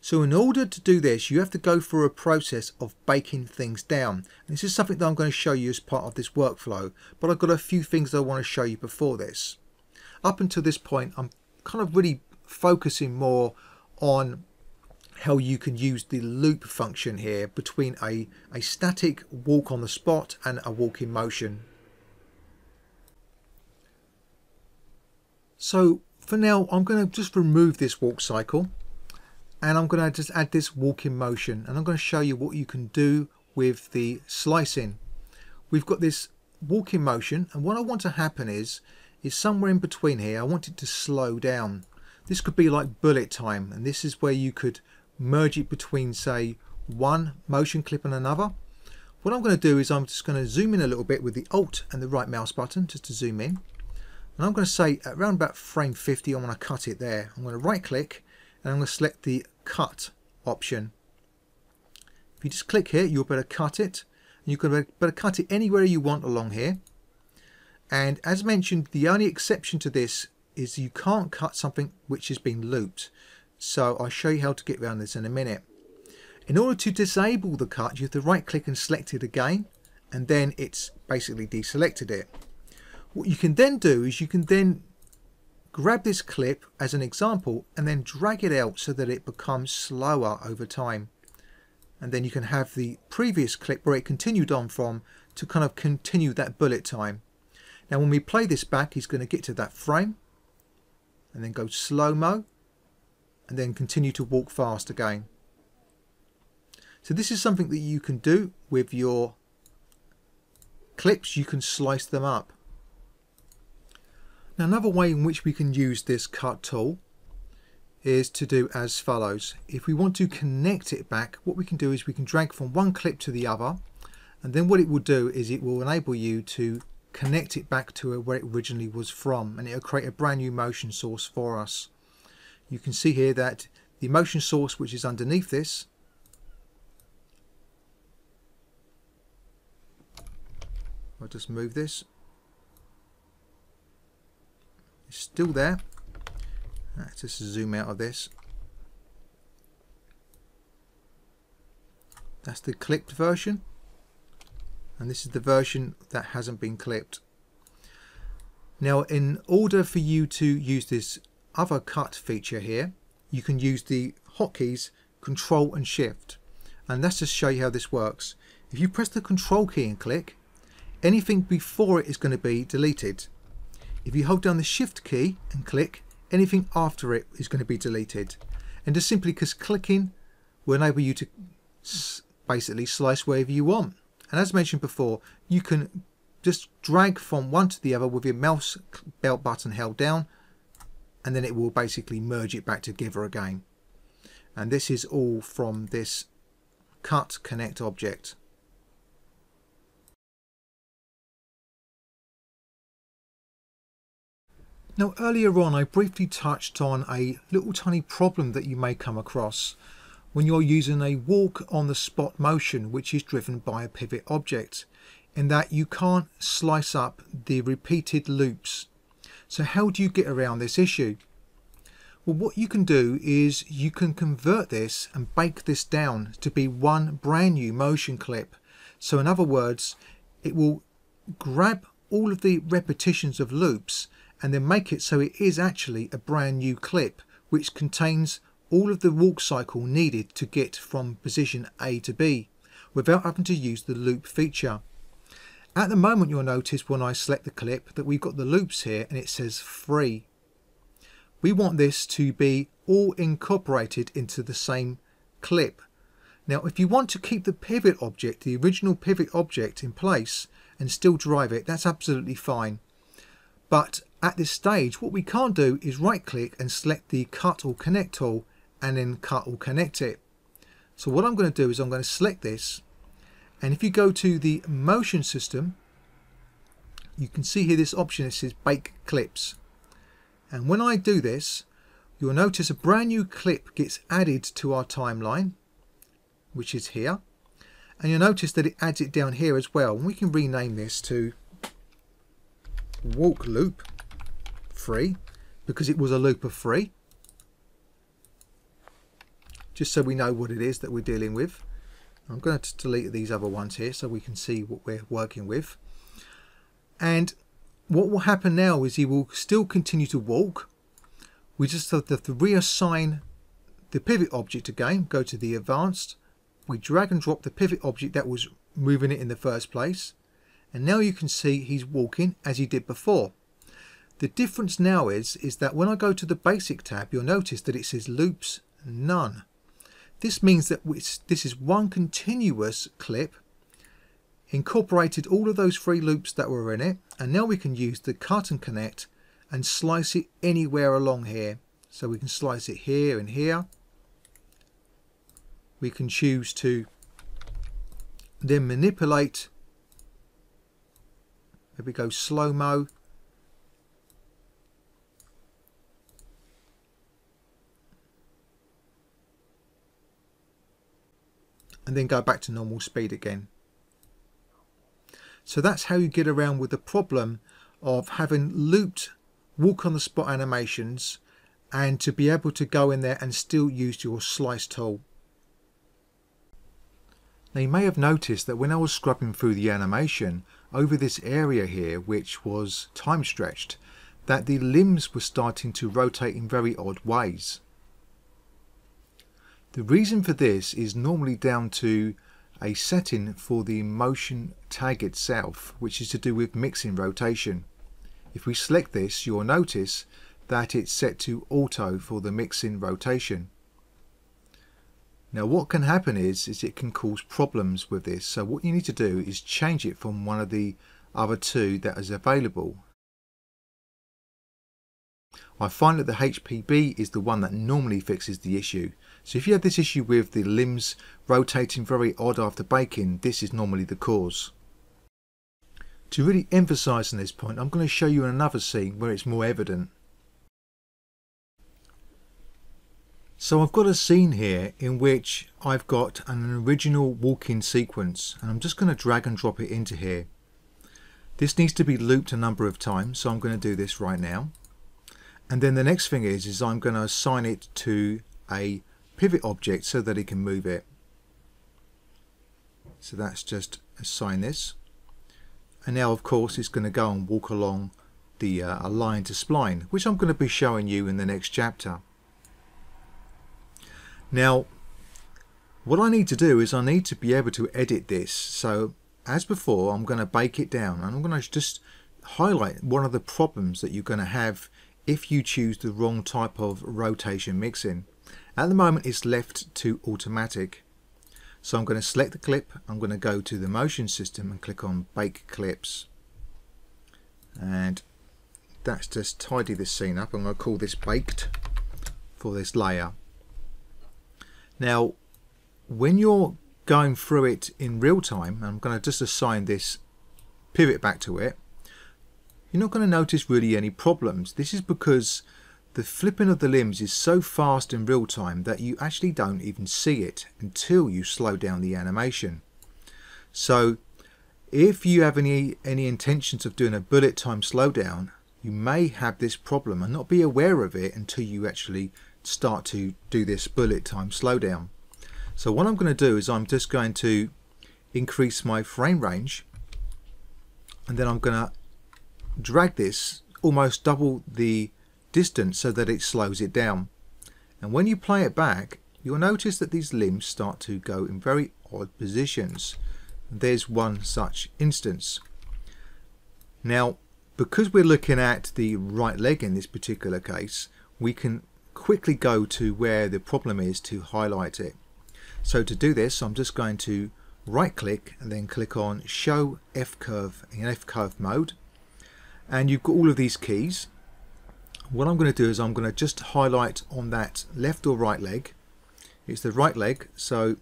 So in order to do this, you have to go through a process of baking things down. And this is something that I'm going to show you as part of this workflow, but I've got a few things that I want to show you before this. Up until this point, I'm kind of really focusing more on how you can use the loop function here between a, a static walk on the spot and a walk in motion So for now, I'm going to just remove this walk cycle and I'm going to just add this walk in motion and I'm going to show you what you can do with the slicing. We've got this walk in motion and what I want to happen is, is somewhere in between here, I want it to slow down. This could be like bullet time and this is where you could merge it between say one motion clip and another. What I'm going to do is I'm just going to zoom in a little bit with the Alt and the right mouse button just to zoom in. And I'm going to say around about frame 50 I'm going to cut it there. I'm going to right click and I'm going to select the cut option. If you just click here you'll better cut it. and You can better cut it anywhere you want along here. And as mentioned the only exception to this is you can't cut something which has been looped. So I'll show you how to get around this in a minute. In order to disable the cut, you have to right click and select it again, and then it's basically deselected it. What you can then do is you can then grab this clip as an example and then drag it out so that it becomes slower over time. And then you can have the previous clip where it continued on from to kind of continue that bullet time. Now when we play this back, he's going to get to that frame and then go slow-mo and then continue to walk fast again. So this is something that you can do with your clips. You can slice them up. Now another way in which we can use this cut tool is to do as follows. If we want to connect it back, what we can do is we can drag from one clip to the other and then what it will do is it will enable you to connect it back to where it originally was from and it'll create a brand new motion source for us. You can see here that the motion source which is underneath this I'll just move this. It's still there. Let's just zoom out of this. That's the clipped version. And this is the version that hasn't been clipped. Now in order for you to use this other cut feature here you can use the hotkeys control and shift and let's just show you how this works. If you press the control key and click anything before it is going to be deleted. If you hold down the shift key and click anything after it is going to be deleted and just simply because clicking will enable you to basically slice wherever you want. And as mentioned before, you can just drag from one to the other with your mouse belt button held down and then it will basically merge it back together again. And this is all from this cut connect object. Now earlier on I briefly touched on a little tiny problem that you may come across when you're using a walk on the spot motion which is driven by a pivot object in that you can't slice up the repeated loops. So how do you get around this issue? Well what you can do is you can convert this and bake this down to be one brand new motion clip. So in other words it will grab all of the repetitions of loops and then make it so it is actually a brand new clip which contains all of the walk cycle needed to get from position A to B without having to use the loop feature. At the moment you'll notice when I select the clip that we've got the loops here and it says free. We want this to be all incorporated into the same clip. Now if you want to keep the pivot object, the original pivot object in place and still drive it, that's absolutely fine. But at this stage what we can't do is right click and select the cut or connect tool and then cut or connect it. So what I'm going to do is I'm going to select this and if you go to the motion system you can see here this option. That says bake clips. And when I do this you'll notice a brand new clip gets added to our timeline which is here. And you'll notice that it adds it down here as well. And we can rename this to walk loop free because it was a loop of free. Just so we know what it is that we're dealing with. I'm going to delete these other ones here so we can see what we're working with. And what will happen now is he will still continue to walk. We just have to reassign the pivot object again, go to the advanced. We drag and drop the pivot object that was moving it in the first place. And now you can see he's walking as he did before. The difference now is, is that when I go to the basic tab, you'll notice that it says loops none. This means that this is one continuous clip incorporated all of those three loops that were in it and now we can use the cut and connect and slice it anywhere along here. So we can slice it here and here. We can choose to then manipulate. Maybe go slow-mo and then go back to normal speed again. So that's how you get around with the problem of having looped walk on the spot animations and to be able to go in there and still use your slice tool. Now you may have noticed that when I was scrubbing through the animation over this area here which was time stretched that the limbs were starting to rotate in very odd ways. The reason for this is normally down to a setting for the motion tag itself which is to do with mixing rotation. If we select this you'll notice that it's set to auto for the mixing rotation. Now what can happen is, is it can cause problems with this so what you need to do is change it from one of the other two that is available. I find that the HPB is the one that normally fixes the issue so if you have this issue with the limbs rotating very odd after baking, this is normally the cause. To really emphasise on this point, I'm going to show you another scene where it's more evident. So I've got a scene here in which I've got an original walking sequence and I'm just going to drag and drop it into here. This needs to be looped a number of times so I'm going to do this right now. And then the next thing is, is I'm going to assign it to a pivot object so that it can move it. So that's just assign this. And now of course it's going to go and walk along the uh, align to spline, which I'm going to be showing you in the next chapter. Now, what I need to do is I need to be able to edit this. So as before, I'm going to bake it down and I'm going to just highlight one of the problems that you're going to have if you choose the wrong type of rotation mixing. At the moment it's left to automatic. So I'm going to select the clip, I'm going to go to the motion system and click on bake clips. And that's just tidy this scene up. I'm going to call this baked for this layer. Now when you're going through it in real time, I'm going to just assign this pivot back to it, you're not going to notice really any problems. This is because the flipping of the limbs is so fast in real time that you actually don't even see it until you slow down the animation. So if you have any, any intentions of doing a bullet time slowdown, you may have this problem and not be aware of it until you actually start to do this bullet time slowdown. So what I'm going to do is I'm just going to increase my frame range and then I'm going to drag this almost double the distance so that it slows it down. And when you play it back, you'll notice that these limbs start to go in very odd positions. There's one such instance. Now, because we're looking at the right leg in this particular case, we can quickly go to where the problem is to highlight it. So to do this, I'm just going to right click and then click on show F curve in F curve mode. And you've got all of these keys what I'm going to do is I'm going to just highlight on that left or right leg. It's the right leg so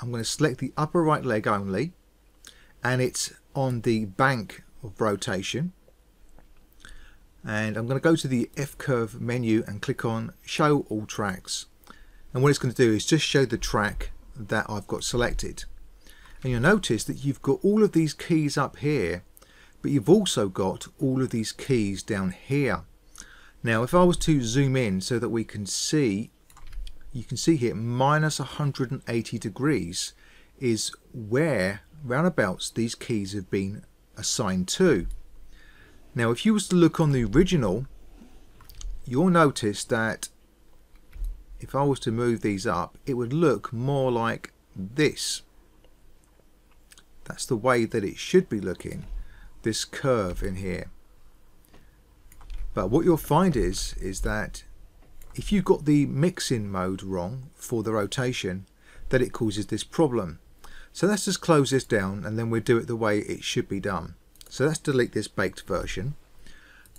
I'm going to select the upper right leg only and it's on the bank of rotation. And I'm going to go to the F-curve menu and click on show all tracks. And what it's going to do is just show the track that I've got selected. And you'll notice that you've got all of these keys up here but you've also got all of these keys down here now if I was to zoom in so that we can see, you can see here minus 180 degrees is where roundabouts these keys have been assigned to. Now if you was to look on the original, you'll notice that if I was to move these up, it would look more like this. That's the way that it should be looking, this curve in here. But what you'll find is, is that if you've got the mixing mode wrong for the rotation, that it causes this problem. So let's just close this down and then we'll do it the way it should be done. So let's delete this baked version.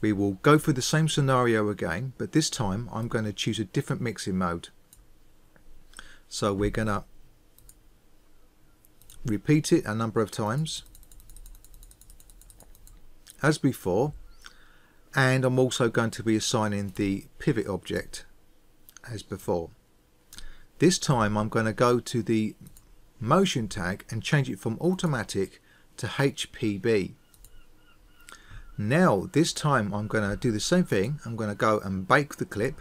We will go through the same scenario again, but this time I'm going to choose a different mixing mode. So we're going to repeat it a number of times. As before, and I'm also going to be assigning the pivot object as before. This time I'm going to go to the motion tag and change it from automatic to HPB. Now this time I'm going to do the same thing. I'm going to go and bake the clip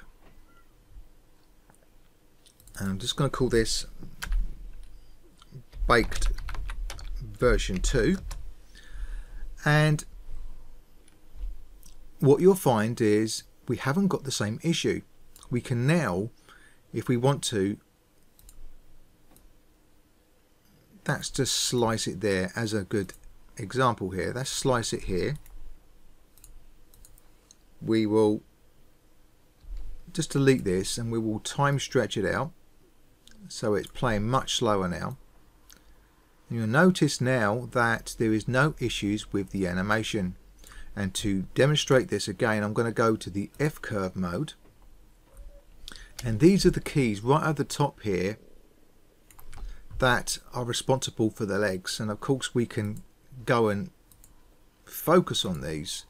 and I'm just going to call this baked version 2 and what you'll find is we haven't got the same issue. We can now if we want to that's just slice it there as a good example here. Let's slice it here. We will just delete this and we will time stretch it out so it's playing much slower now. And you'll notice now that there is no issues with the animation and to demonstrate this again I'm going to go to the F curve mode. And these are the keys right at the top here that are responsible for the legs. And of course we can go and focus on these.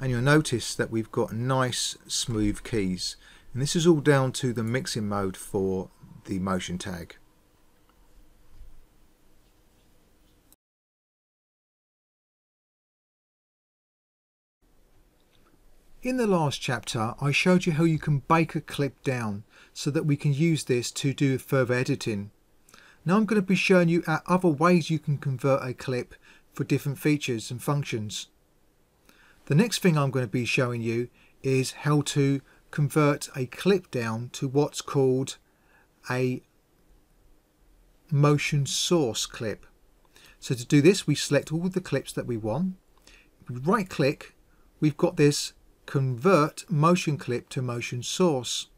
And you'll notice that we've got nice smooth keys. And this is all down to the mixing mode for the motion tag. In the last chapter I showed you how you can bake a clip down so that we can use this to do further editing. Now I'm going to be showing you other ways you can convert a clip for different features and functions. The next thing I'm going to be showing you is how to convert a clip down to what's called a motion source clip. So to do this we select all of the clips that we want. We right click, we've got this convert motion clip to motion source.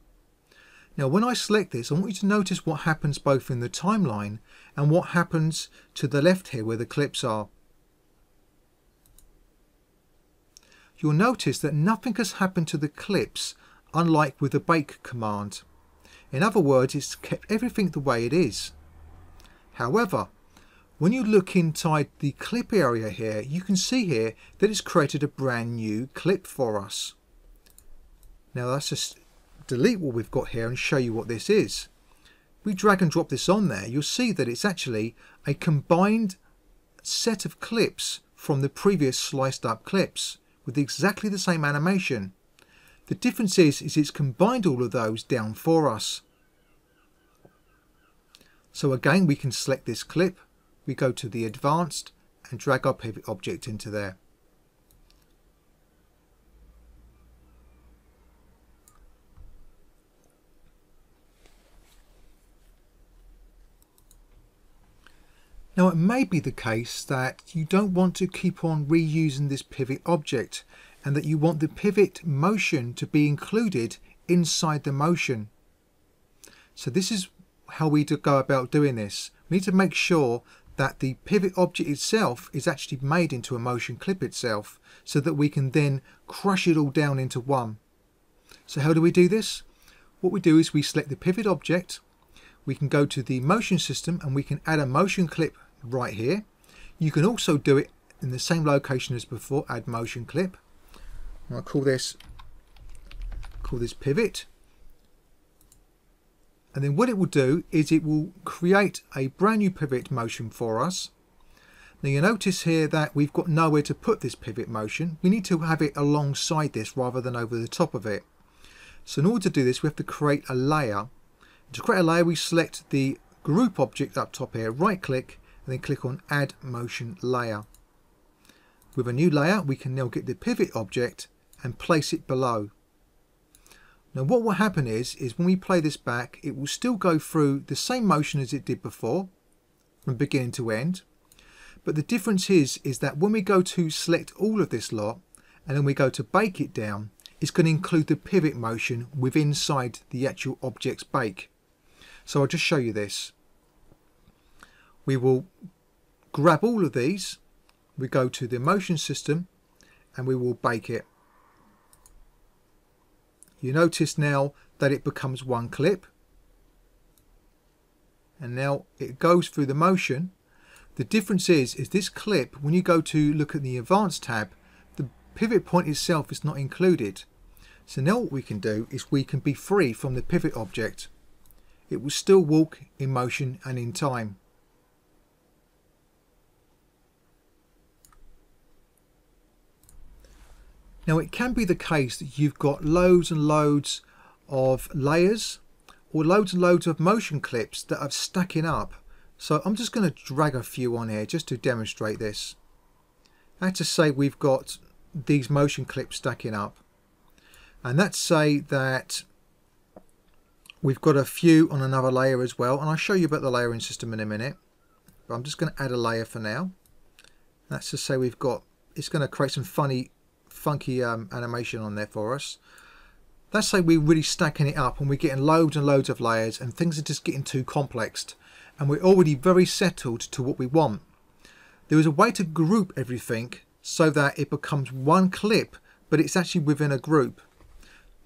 Now when I select this I want you to notice what happens both in the timeline and what happens to the left here where the clips are. you'll notice that nothing has happened to the clips unlike with the bake command. In other words, it's kept everything the way it is. However, when you look inside the clip area here, you can see here that it's created a brand new clip for us. Now let's just delete what we've got here and show you what this is. We drag and drop this on there, you'll see that it's actually a combined set of clips from the previous sliced up clips with exactly the same animation. The difference is, is it's combined all of those down for us. So again, we can select this clip, we go to the advanced and drag our pivot object into there. Now it may be the case that you don't want to keep on reusing this pivot object and that you want the pivot motion to be included inside the motion. So this is how we go about doing this. We need to make sure that the pivot object itself is actually made into a motion clip itself so that we can then crush it all down into one. So how do we do this? What we do is we select the pivot object, we can go to the motion system and we can add a motion clip right here. You can also do it in the same location as before, add motion clip. I'll call this call this pivot. And then what it will do is it will create a brand new pivot motion for us. Now you notice here that we've got nowhere to put this pivot motion. We need to have it alongside this rather than over the top of it. So in order to do this, we have to create a layer. To create a layer, we select the group object up top here, right click, and then click on add motion layer. With a new layer we can now get the pivot object and place it below. Now what will happen is, is when we play this back it will still go through the same motion as it did before from beginning to end but the difference is is that when we go to select all of this lot and then we go to bake it down it's going to include the pivot motion within inside the actual object's bake. So I'll just show you this we will grab all of these, we go to the motion system and we will bake it. You notice now that it becomes one clip and now it goes through the motion. The difference is, is this clip, when you go to look at the advanced tab, the pivot point itself is not included. So now what we can do is we can be free from the pivot object. It will still walk in motion and in time. Now it can be the case that you've got loads and loads of layers or loads and loads of motion clips that are stacking up. So I'm just going to drag a few on here just to demonstrate this. Let's just say we've got these motion clips stacking up. And let's say that we've got a few on another layer as well. And I'll show you about the layering system in a minute. But I'm just going to add a layer for now. Let's just say we've got, it's going to create some funny, funky um, animation on there for us let's say we're really stacking it up and we're getting loads and loads of layers and things are just getting too complex and we're already very settled to what we want. There is a way to group everything so that it becomes one clip but it's actually within a group.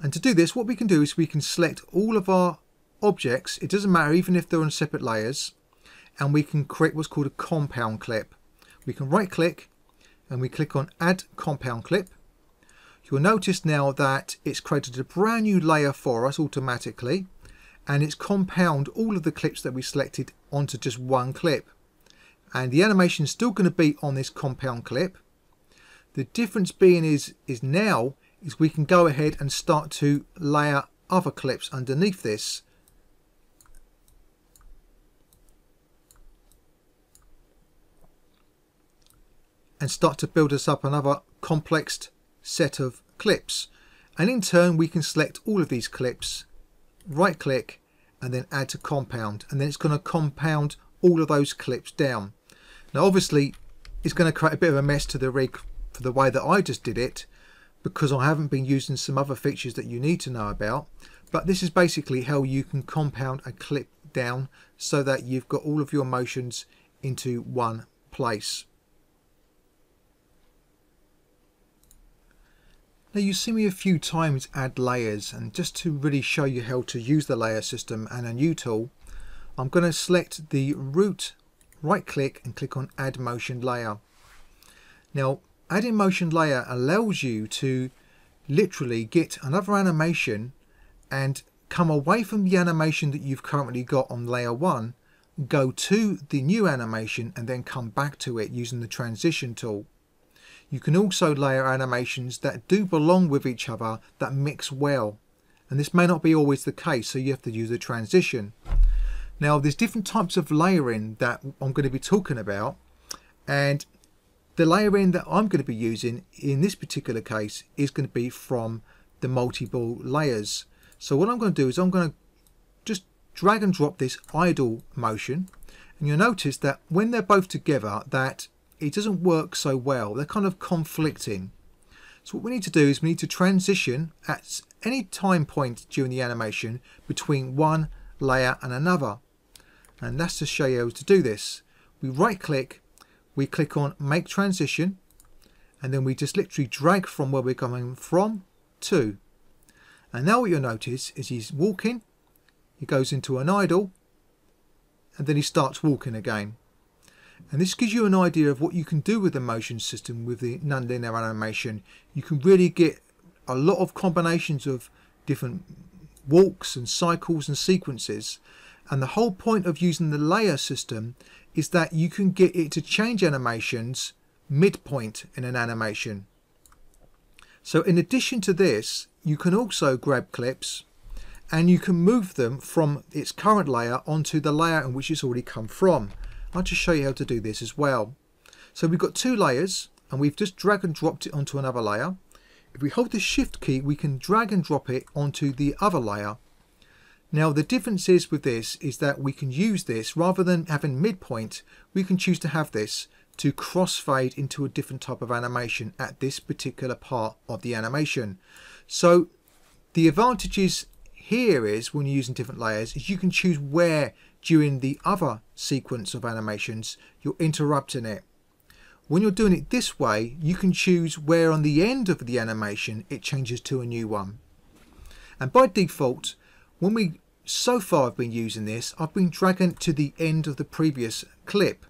And to do this what we can do is we can select all of our objects, it doesn't matter even if they're on separate layers, and we can create what's called a compound clip. We can right click and we click on add compound clip You'll notice now that it's created a brand new layer for us automatically and it's compound all of the clips that we selected onto just one clip. And the animation is still going to be on this compound clip. The difference being is, is now is we can go ahead and start to layer other clips underneath this. And start to build us up another complex set of clips. And in turn we can select all of these clips right click and then add to compound. And then it's going to compound all of those clips down. Now obviously it's going to create a bit of a mess to the rig for the way that I just did it because I haven't been using some other features that you need to know about. But this is basically how you can compound a clip down so that you've got all of your motions into one place Now you see me a few times add layers and just to really show you how to use the layer system and a new tool I'm going to select the root right click and click on add motion layer. Now adding motion layer allows you to literally get another animation and come away from the animation that you've currently got on layer 1 go to the new animation and then come back to it using the transition tool. You can also layer animations that do belong with each other that mix well. And this may not be always the case, so you have to use a transition. Now, there's different types of layering that I'm going to be talking about. And the layering that I'm going to be using in this particular case is going to be from the multiple layers. So what I'm going to do is I'm going to just drag and drop this idle motion. And you'll notice that when they're both together, that it doesn't work so well. They're kind of conflicting. So what we need to do is we need to transition at any time point during the animation between one layer and another. And that's to show you how to do this. We right click, we click on make transition, and then we just literally drag from where we're coming from to. And now what you'll notice is he's walking, he goes into an idle, and then he starts walking again. And this gives you an idea of what you can do with the motion system with the nonlinear animation. You can really get a lot of combinations of different walks and cycles and sequences. And the whole point of using the layer system is that you can get it to change animations midpoint in an animation. So in addition to this, you can also grab clips and you can move them from its current layer onto the layer in which it's already come from. I'll just show you how to do this as well. So we've got two layers and we've just drag and dropped it onto another layer. If we hold the shift key we can drag and drop it onto the other layer. Now the difference is with this is that we can use this rather than having midpoint we can choose to have this to crossfade into a different type of animation at this particular part of the animation. So the advantages here is when you're using different layers is you can choose where during the other sequence of animations you're interrupting it. When you're doing it this way you can choose where on the end of the animation it changes to a new one. And by default when we so far I've been using this I've been dragging to the end of the previous clip.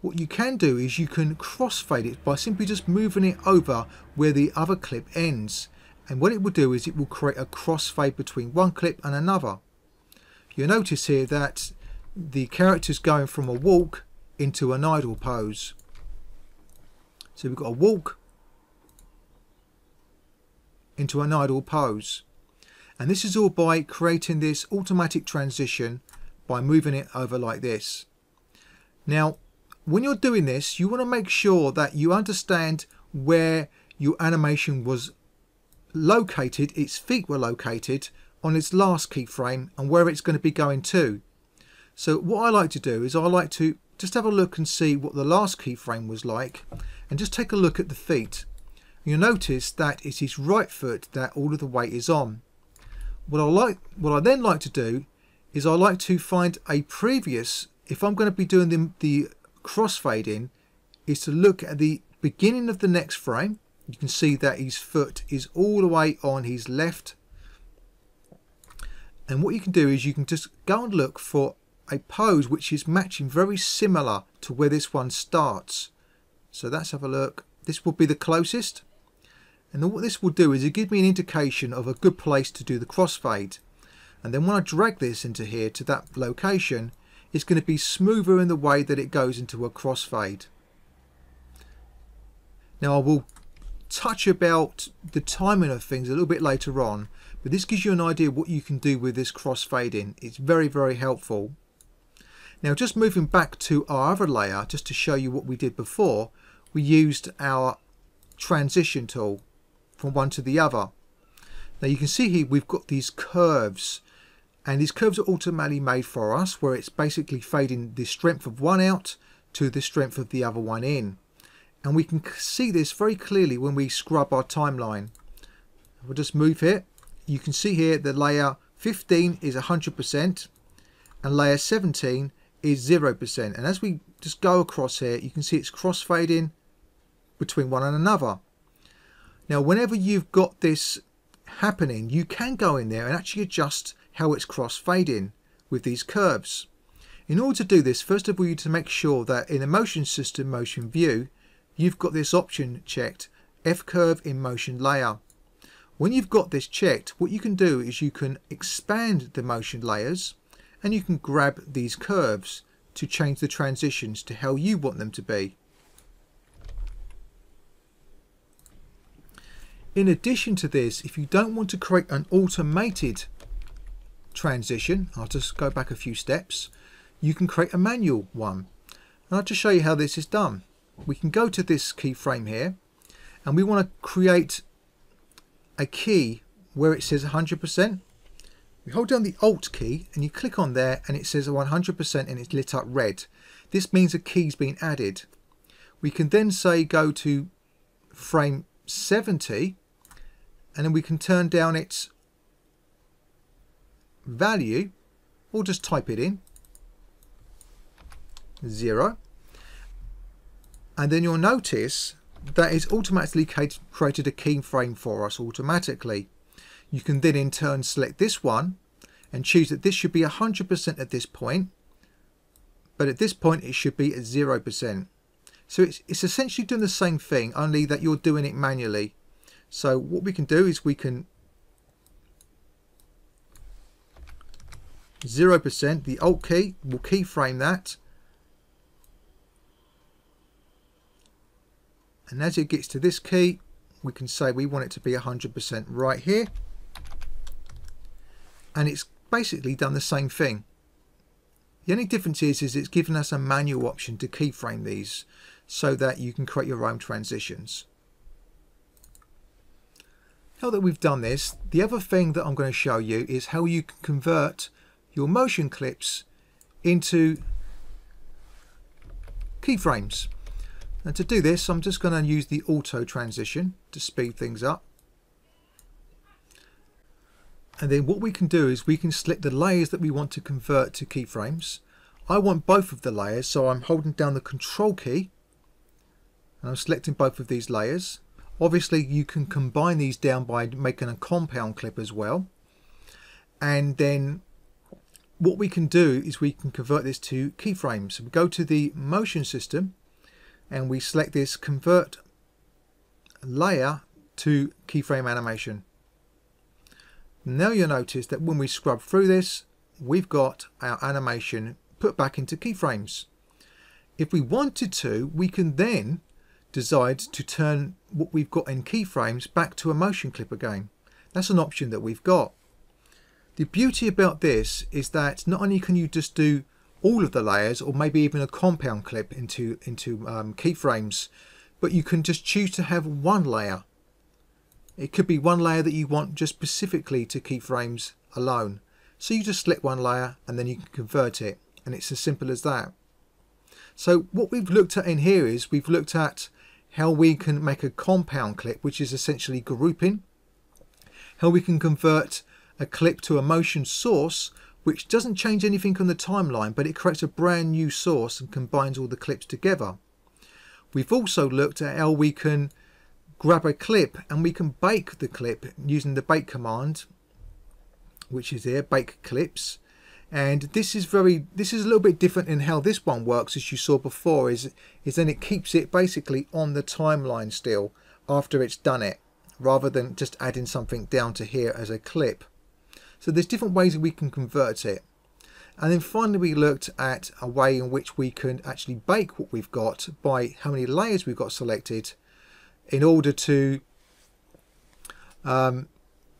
What you can do is you can crossfade it by simply just moving it over where the other clip ends and what it will do is it will create a crossfade between one clip and another. You'll notice here that the character's going from a walk into an idle pose. So we've got a walk into an idle pose. And this is all by creating this automatic transition by moving it over like this. Now, when you're doing this, you want to make sure that you understand where your animation was located, its feet were located on its last keyframe and where it's going to be going to. So what I like to do is I like to just have a look and see what the last keyframe was like and just take a look at the feet. You'll notice that it is his right foot that all of the weight is on. What I like, what I then like to do is I like to find a previous, if I'm going to be doing the, the crossfading, is to look at the beginning of the next frame. You can see that his foot is all the way on his left. And what you can do is you can just go and look for a pose which is matching very similar to where this one starts. So let's have a look. This will be the closest. And then what this will do is it gives me an indication of a good place to do the crossfade. And then when I drag this into here to that location, it's going to be smoother in the way that it goes into a crossfade. Now I will touch about the timing of things a little bit later on, but this gives you an idea what you can do with this crossfading. It's very, very helpful. Now just moving back to our other layer, just to show you what we did before, we used our transition tool from one to the other. Now you can see here we've got these curves and these curves are automatically made for us where it's basically fading the strength of one out to the strength of the other one in. And we can see this very clearly when we scrub our timeline. We'll just move here. You can see here the layer 15 is 100% and layer 17 is 0%. And as we just go across here, you can see it's crossfading between one and another. Now, whenever you've got this happening, you can go in there and actually adjust how it's crossfading with these curves. In order to do this, first of all, you need to make sure that in the motion system motion view, you've got this option checked, F curve in motion layer. When you've got this checked, what you can do is you can expand the motion layers and you can grab these curves to change the transitions to how you want them to be. In addition to this, if you don't want to create an automated transition, I'll just go back a few steps, you can create a manual one. And I'll just show you how this is done. We can go to this keyframe here and we want to create a key where it says 100%. We hold down the Alt key and you click on there and it says 100% and it's lit up red. This means a key's been added. We can then say go to frame 70 and then we can turn down its value or just type it in 0 and then you'll notice that it's automatically created a keyframe for us automatically you can then in turn select this one and choose that this should be 100% at this point but at this point it should be at 0% so it's, it's essentially doing the same thing only that you're doing it manually so what we can do is we can 0%, the Alt key will keyframe that. And as it gets to this key, we can say we want it to be 100% right here. And it's basically done the same thing. The only difference is, is it's given us a manual option to keyframe these so that you can create your own transitions. Now that we've done this, the other thing that I'm going to show you is how you can convert your motion clips into keyframes. And to do this, I'm just going to use the auto transition to speed things up. And then what we can do is we can select the layers that we want to convert to keyframes. I want both of the layers, so I'm holding down the control key and I'm selecting both of these layers. Obviously you can combine these down by making a compound clip as well. And then what we can do is we can convert this to keyframes. So we go to the motion system and we select this convert layer to keyframe animation. Now you'll notice that when we scrub through this, we've got our animation put back into keyframes. If we wanted to, we can then decide to turn what we've got in keyframes back to a motion clip again. That's an option that we've got. The beauty about this is that not only can you just do all of the layers or maybe even a compound clip into, into um, keyframes, but you can just choose to have one layer. It could be one layer that you want just specifically to keep frames alone. So you just select one layer and then you can convert it and it's as simple as that. So what we've looked at in here is we've looked at how we can make a compound clip which is essentially grouping, how we can convert a clip to a motion source which doesn't change anything on the timeline but it creates a brand new source and combines all the clips together. We've also looked at how we can grab a clip and we can bake the clip using the bake command which is here, bake clips and this is very this is a little bit different in how this one works as you saw before is is then it keeps it basically on the timeline still after it's done it rather than just adding something down to here as a clip so there's different ways we can convert it. And then finally we looked at a way in which we can actually bake what we've got by how many layers we've got selected in order to um,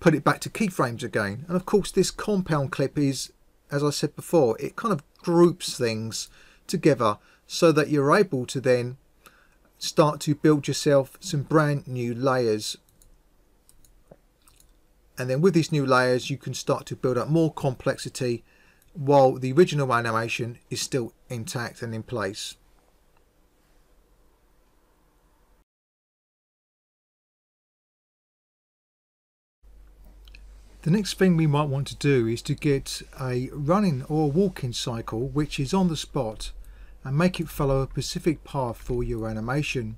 put it back to keyframes again. And of course this compound clip is, as I said before, it kind of groups things together so that you're able to then start to build yourself some brand new layers and then with these new layers you can start to build up more complexity while the original animation is still intact and in place. The next thing we might want to do is to get a running or walking cycle which is on the spot and make it follow a specific path for your animation.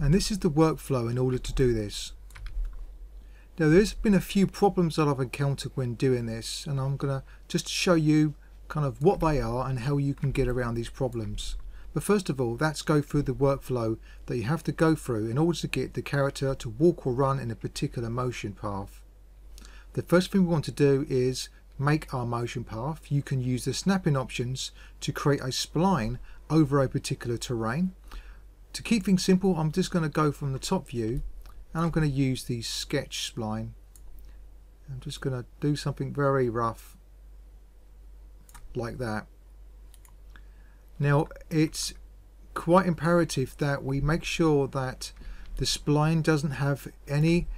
And this is the workflow in order to do this. Now there's been a few problems that I've encountered when doing this and I'm going to just show you kind of what they are and how you can get around these problems. But first of all, let's go through the workflow that you have to go through in order to get the character to walk or run in a particular motion path. The first thing we want to do is make our motion path. You can use the snapping options to create a spline over a particular terrain. To keep things simple, I'm just going to go from the top view and I'm going to use the sketch spline I'm just going to do something very rough like that now it's quite imperative that we make sure that the spline doesn't have any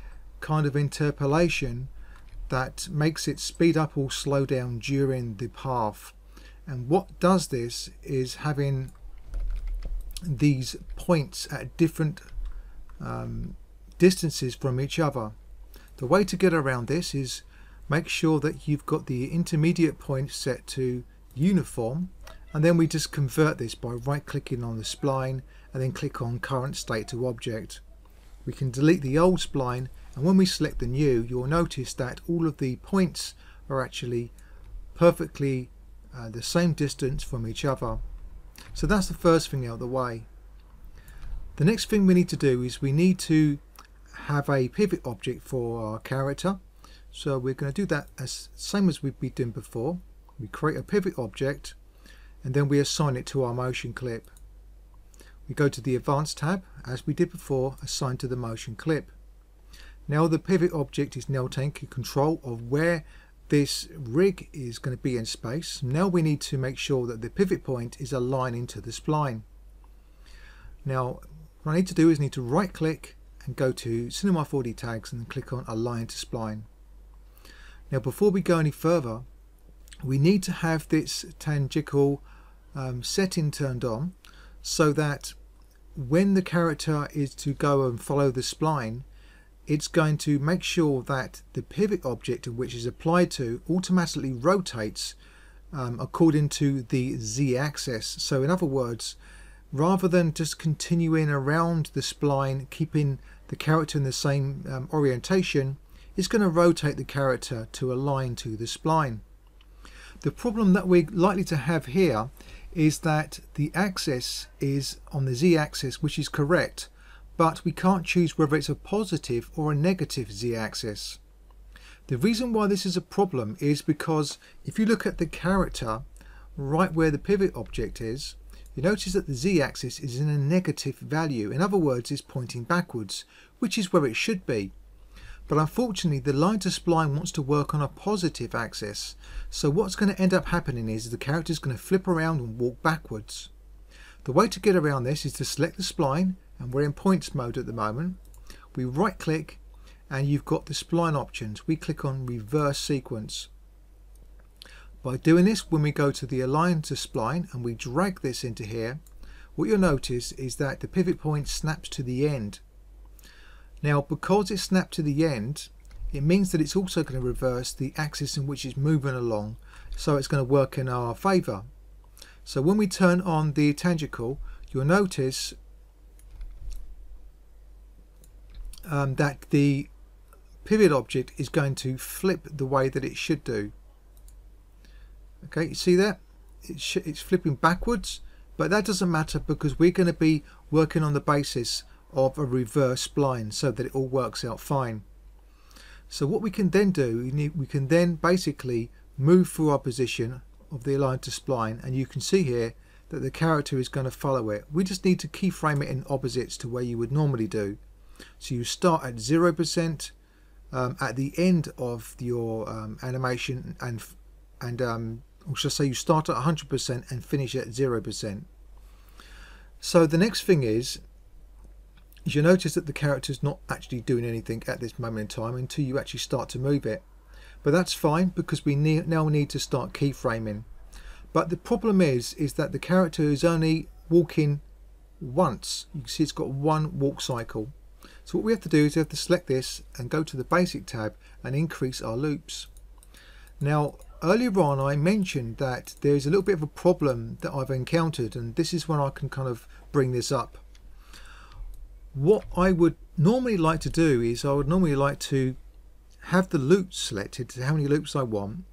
kind of interpolation that makes it speed up or slow down during the path and what does this is having these points at different um, distances from each other. The way to get around this is make sure that you've got the intermediate point set to uniform and then we just convert this by right clicking on the spline and then click on current state to object. We can delete the old spline and when we select the new you'll notice that all of the points are actually perfectly uh, the same distance from each other. So that's the first thing out of the way. The next thing we need to do is we need to have a pivot object for our character. So we're going to do that as same as we've been doing before. We create a pivot object and then we assign it to our motion clip. We go to the Advanced tab, as we did before, assign to the motion clip. Now the pivot object is now taking control of where this rig is going to be in space. Now we need to make sure that the pivot point is aligning to the spline. Now what I need to do is need to right click and go to Cinema 4D tags and click on Align to Spline. Now before we go any further we need to have this tangential um, setting turned on so that when the character is to go and follow the spline it's going to make sure that the pivot object which is applied to automatically rotates um, according to the z-axis so in other words rather than just continuing around the spline keeping the character in the same um, orientation it's going to rotate the character to align to the spline. The problem that we're likely to have here is that the axis is on the z-axis which is correct but we can't choose whether it's a positive or a negative z-axis. The reason why this is a problem is because if you look at the character right where the pivot object is you notice that the z-axis is in a negative value, in other words it's pointing backwards, which is where it should be. But unfortunately, the align to spline wants to work on a positive axis. So what's going to end up happening is the character is going to flip around and walk backwards. The way to get around this is to select the spline, and we're in points mode at the moment. We right click, and you've got the spline options. We click on reverse sequence. By doing this, when we go to the align to spline and we drag this into here, what you'll notice is that the pivot point snaps to the end now because it's snapped to the end it means that it's also going to reverse the axis in which it's moving along so it's going to work in our favour. So when we turn on the tangential you'll notice um, that the pivot object is going to flip the way that it should do. Okay, you see that? It's, it's flipping backwards, but that doesn't matter because we're going to be working on the basis of a reverse spline so that it all works out fine. So what we can then do, we can then basically move through our position of the align to spline and you can see here that the character is going to follow it. We just need to keyframe it in opposites to where you would normally do. So you start at 0% um, at the end of your um, animation and and um, should say you start at 100% and finish at 0%. So the next thing is is you'll notice that the character is not actually doing anything at this moment in time until you actually start to move it. But that's fine because we ne now need to start keyframing. But the problem is, is that the character is only walking once. You can see it's got one walk cycle. So what we have to do is we have to select this and go to the basic tab and increase our loops. Now earlier on I mentioned that there's a little bit of a problem that I've encountered and this is when I can kind of bring this up what I would normally like to do is I would normally like to have the loops selected to how many loops I want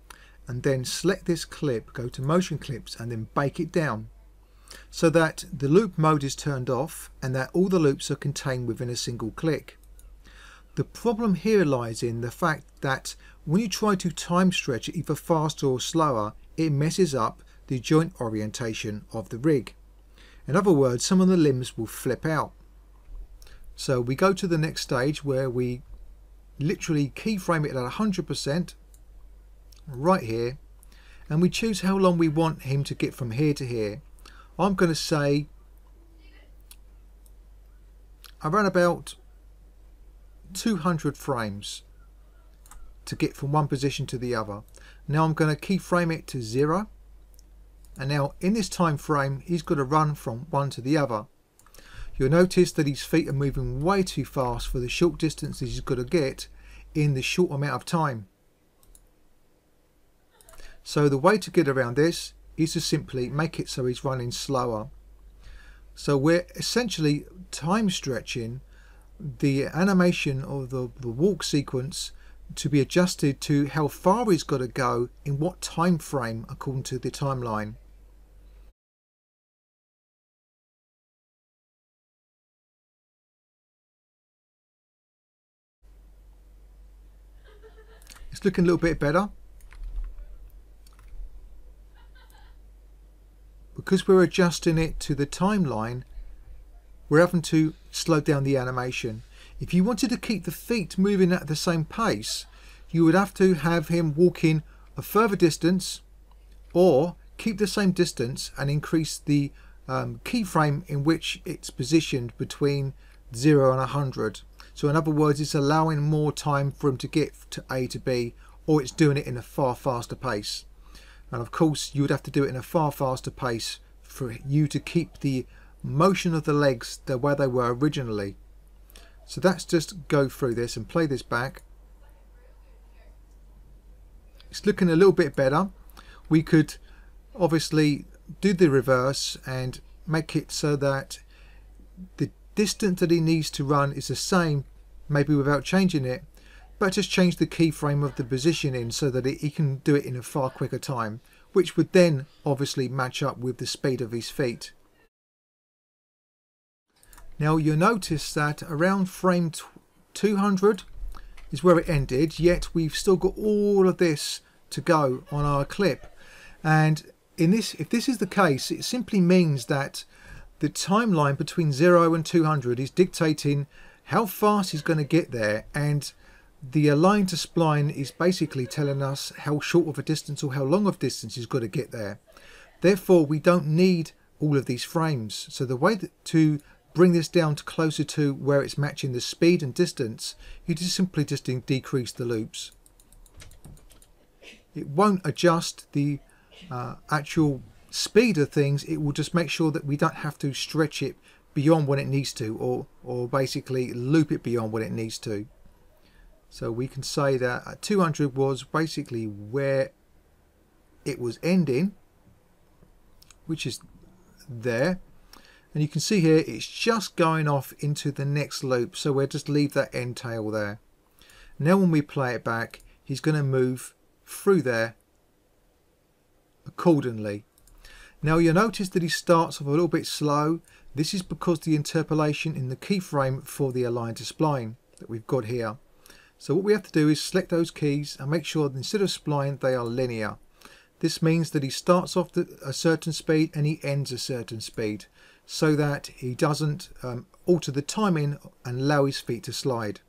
and then select this clip go to motion clips and then bake it down so that the loop mode is turned off and that all the loops are contained within a single click. The problem here lies in the fact that when you try to time stretch it either faster or slower it messes up the joint orientation of the rig. In other words some of the limbs will flip out. So we go to the next stage where we literally keyframe it at 100% right here and we choose how long we want him to get from here to here. I'm going to say around about 200 frames to get from one position to the other. Now I'm going to keyframe it to zero and now in this time frame he's going to run from one to the other. You'll notice that his feet are moving way too fast for the short distances he's going to get in the short amount of time. So the way to get around this is to simply make it so he's running slower. So we're essentially time stretching the animation of the, the walk sequence to be adjusted to how far he's got to go in what time frame according to the timeline. It's looking a little bit better. Because we're adjusting it to the timeline, we're having to slow down the animation. If you wanted to keep the feet moving at the same pace, you would have to have him walking a further distance or keep the same distance and increase the um, keyframe in which it's positioned between 0 and 100. So in other words, it's allowing more time for him to get to A to B, or it's doing it in a far faster pace. And of course, you would have to do it in a far faster pace for you to keep the motion of the legs the where they were originally. So that's just go through this and play this back. It's looking a little bit better. We could obviously do the reverse and make it so that the distance that he needs to run is the same, maybe without changing it, but just change the keyframe of the positioning so that he can do it in a far quicker time, which would then obviously match up with the speed of his feet. Now you'll notice that around frame 200 is where it ended, yet we've still got all of this to go on our clip. And in this, if this is the case, it simply means that the timeline between 0 and 200 is dictating how fast he's going to get there and the align to spline is basically telling us how short of a distance or how long of distance you've got to get there. Therefore, we don't need all of these frames. So the way to bring this down to closer to where it's matching the speed and distance, you just simply just decrease the loops. It won't adjust the uh, actual speed of things, it will just make sure that we don't have to stretch it beyond what it needs to or, or basically loop it beyond what it needs to. So we can say that 200 was basically where it was ending, which is there. And you can see here it's just going off into the next loop. So we'll just leave that end tail there. Now when we play it back, he's going to move through there accordingly. Now you'll notice that he starts off a little bit slow. This is because the interpolation in the keyframe for the align to spline that we've got here. So what we have to do is select those keys and make sure that instead of spline they are linear. This means that he starts off at a certain speed and he ends a certain speed so that he doesn't um, alter the timing and allow his feet to slide.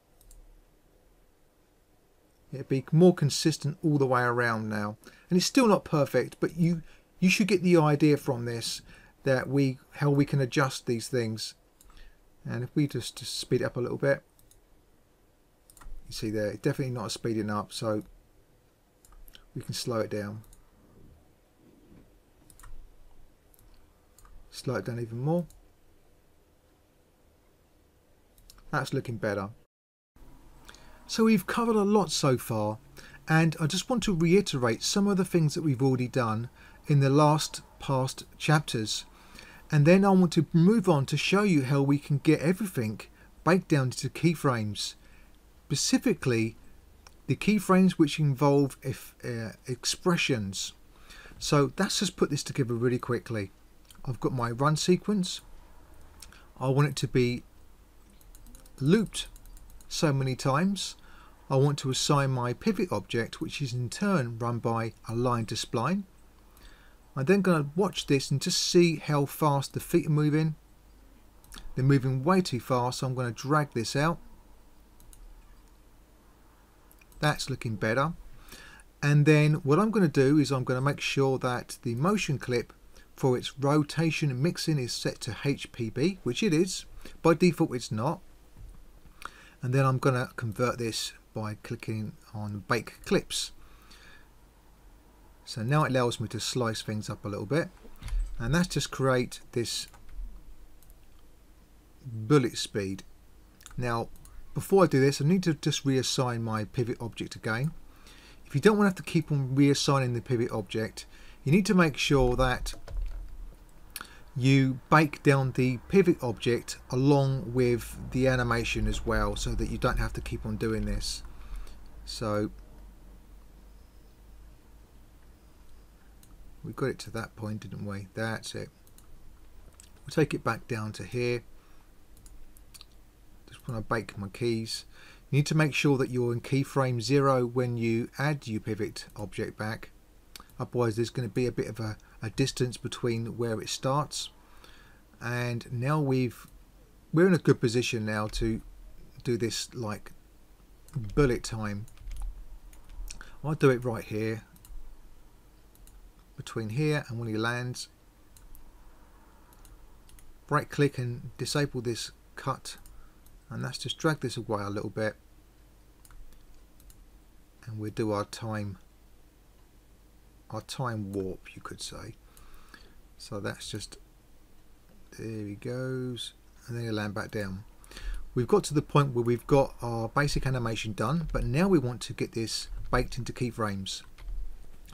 It'd be more consistent all the way around now. And it's still not perfect, but you you should get the idea from this that we how we can adjust these things. And if we just, just speed up a little bit, you see there, definitely not speeding up, so we can slow it down. Slow it down even more. That's looking better. So we've covered a lot so far and I just want to reiterate some of the things that we've already done in the last past chapters and then I want to move on to show you how we can get everything baked down into keyframes specifically the keyframes which involve if, uh, expressions so let's just put this together really quickly I've got my run sequence I want it to be looped so many times. I want to assign my pivot object, which is in turn run by align to spline. I'm then going to watch this and just see how fast the feet are moving. They're moving way too fast, so I'm going to drag this out. That's looking better. And then what I'm going to do is I'm going to make sure that the motion clip for its rotation mixing is set to HPB, which it is. By default it's not and then I'm going to convert this by clicking on bake clips so now it allows me to slice things up a little bit and that's just create this bullet speed now before I do this I need to just reassign my pivot object again. If you don't want to have to keep on reassigning the pivot object you need to make sure that you bake down the pivot object along with the animation as well so that you don't have to keep on doing this. So we got it to that point didn't we? That's it. We'll take it back down to here want to bake my keys. You need to make sure that you're in keyframe 0 when you add your pivot object back. Otherwise there's going to be a bit of a a distance between where it starts. And now we've we're in a good position now to do this like bullet time. I'll do it right here between here and when he lands. Right click and disable this cut and let's just drag this away a little bit. And we'll do our time our time warp you could say. So that's just there he goes. And then he'll land back down. We've got to the point where we've got our basic animation done but now we want to get this baked into keyframes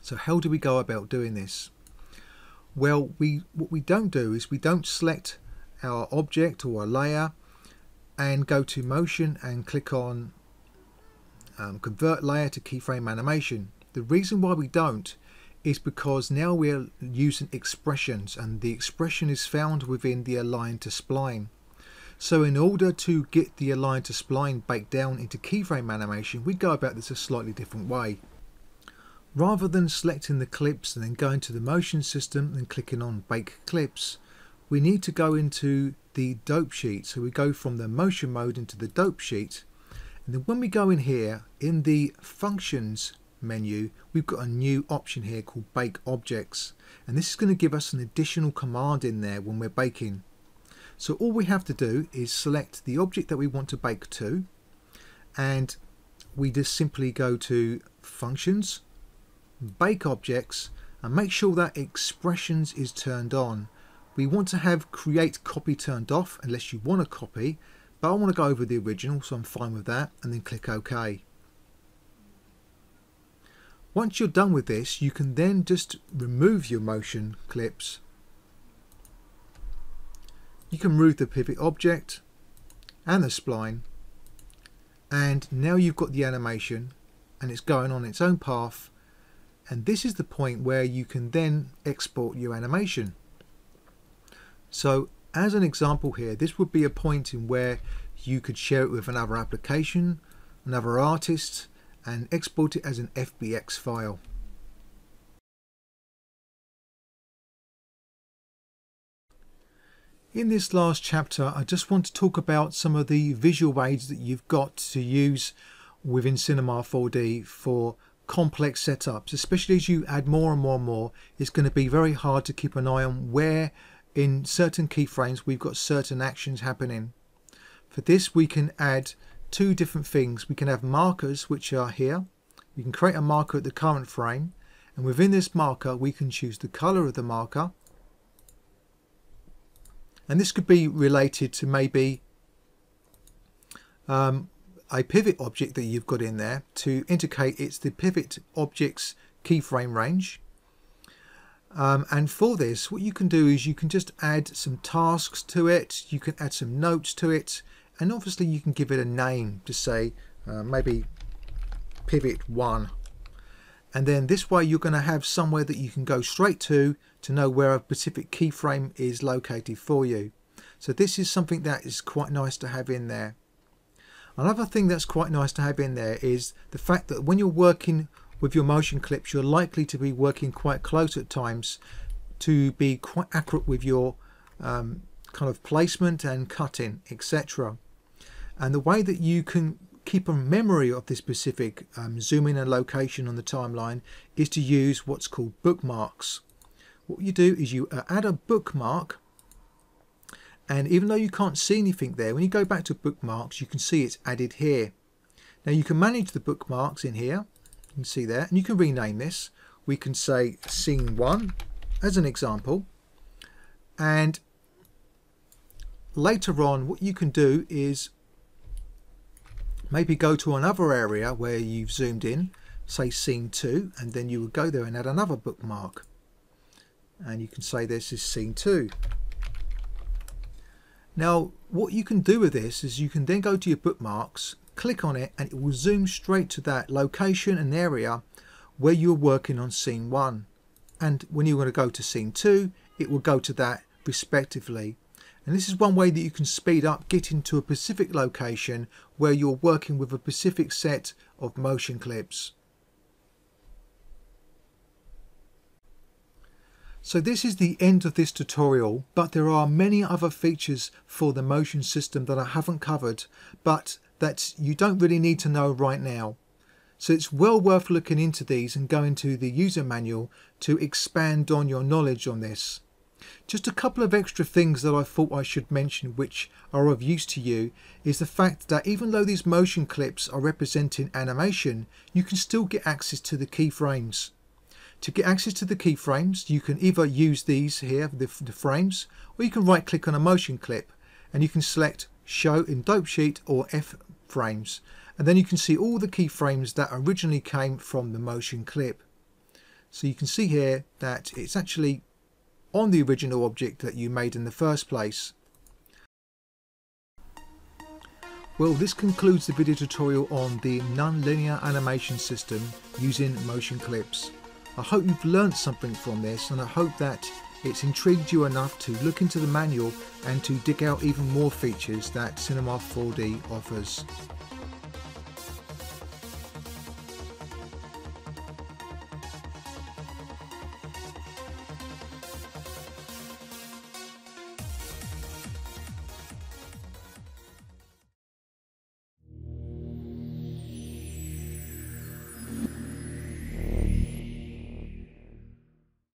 so how do we go about doing this? Well we what we don't do is we don't select our object or our layer and go to motion and click on um, convert layer to keyframe animation the reason why we don't is because now we're using expressions and the expression is found within the align to spline. So in order to get the align to spline baked down into keyframe animation, we go about this a slightly different way. Rather than selecting the clips and then going to the motion system and clicking on bake clips, we need to go into the dope sheet. So we go from the motion mode into the dope sheet And then when we go in here, in the functions menu, we've got a new option here called bake objects. And this is going to give us an additional command in there when we're baking. So all we have to do is select the object that we want to bake to and we just simply go to functions, bake objects and make sure that expressions is turned on. We want to have create copy turned off unless you want a copy but I want to go over the original so I'm fine with that and then click OK. Once you're done with this you can then just remove your motion clips. You can remove the pivot object and the spline and now you've got the animation and it's going on its own path and this is the point where you can then export your animation. So as an example here, this would be a point in where you could share it with another application, another artist, and export it as an FBX file. In this last chapter, I just want to talk about some of the visual aids that you've got to use within Cinema 4D for complex setups, especially as you add more and more and more, it's going to be very hard to keep an eye on where in certain keyframes we've got certain actions happening. For this we can add two different things. We can have markers which are here. We can create a marker at the current frame and within this marker we can choose the color of the marker and this could be related to maybe um, a pivot object that you've got in there to indicate it's the pivot object's keyframe range. Um, and for this, what you can do is you can just add some tasks to it, you can add some notes to it, and obviously you can give it a name to say uh, maybe pivot 1. And then this way you're going to have somewhere that you can go straight to to know where a specific keyframe is located for you. So this is something that is quite nice to have in there. Another thing that's quite nice to have in there is the fact that when you're working with your motion clips you're likely to be working quite close at times to be quite accurate with your um, kind of placement and cutting etc and the way that you can keep a memory of this specific um, zoom in and location on the timeline is to use what's called bookmarks what you do is you uh, add a bookmark and even though you can't see anything there, when you go back to bookmarks, you can see it's added here. Now you can manage the bookmarks in here. You can see there, and you can rename this. We can say scene one as an example. And later on, what you can do is maybe go to another area where you've zoomed in, say scene two, and then you would go there and add another bookmark. And you can say this is scene two. Now what you can do with this is you can then go to your bookmarks, click on it and it will zoom straight to that location and area where you're working on scene 1 and when you want to go to scene 2 it will go to that respectively and this is one way that you can speed up getting to a specific location where you're working with a specific set of motion clips. So this is the end of this tutorial, but there are many other features for the motion system that I haven't covered, but that you don't really need to know right now. So it's well worth looking into these and going to the user manual to expand on your knowledge on this. Just a couple of extra things that I thought I should mention which are of use to you is the fact that even though these motion clips are representing animation, you can still get access to the keyframes. To get access to the keyframes, you can either use these here, the, the frames, or you can right click on a motion clip and you can select show in dope sheet or F frames. And then you can see all the keyframes that originally came from the motion clip. So you can see here that it's actually on the original object that you made in the first place. Well, this concludes the video tutorial on the non-linear animation system using motion clips. I hope you've learned something from this and I hope that it's intrigued you enough to look into the manual and to dig out even more features that Cinema 4D offers.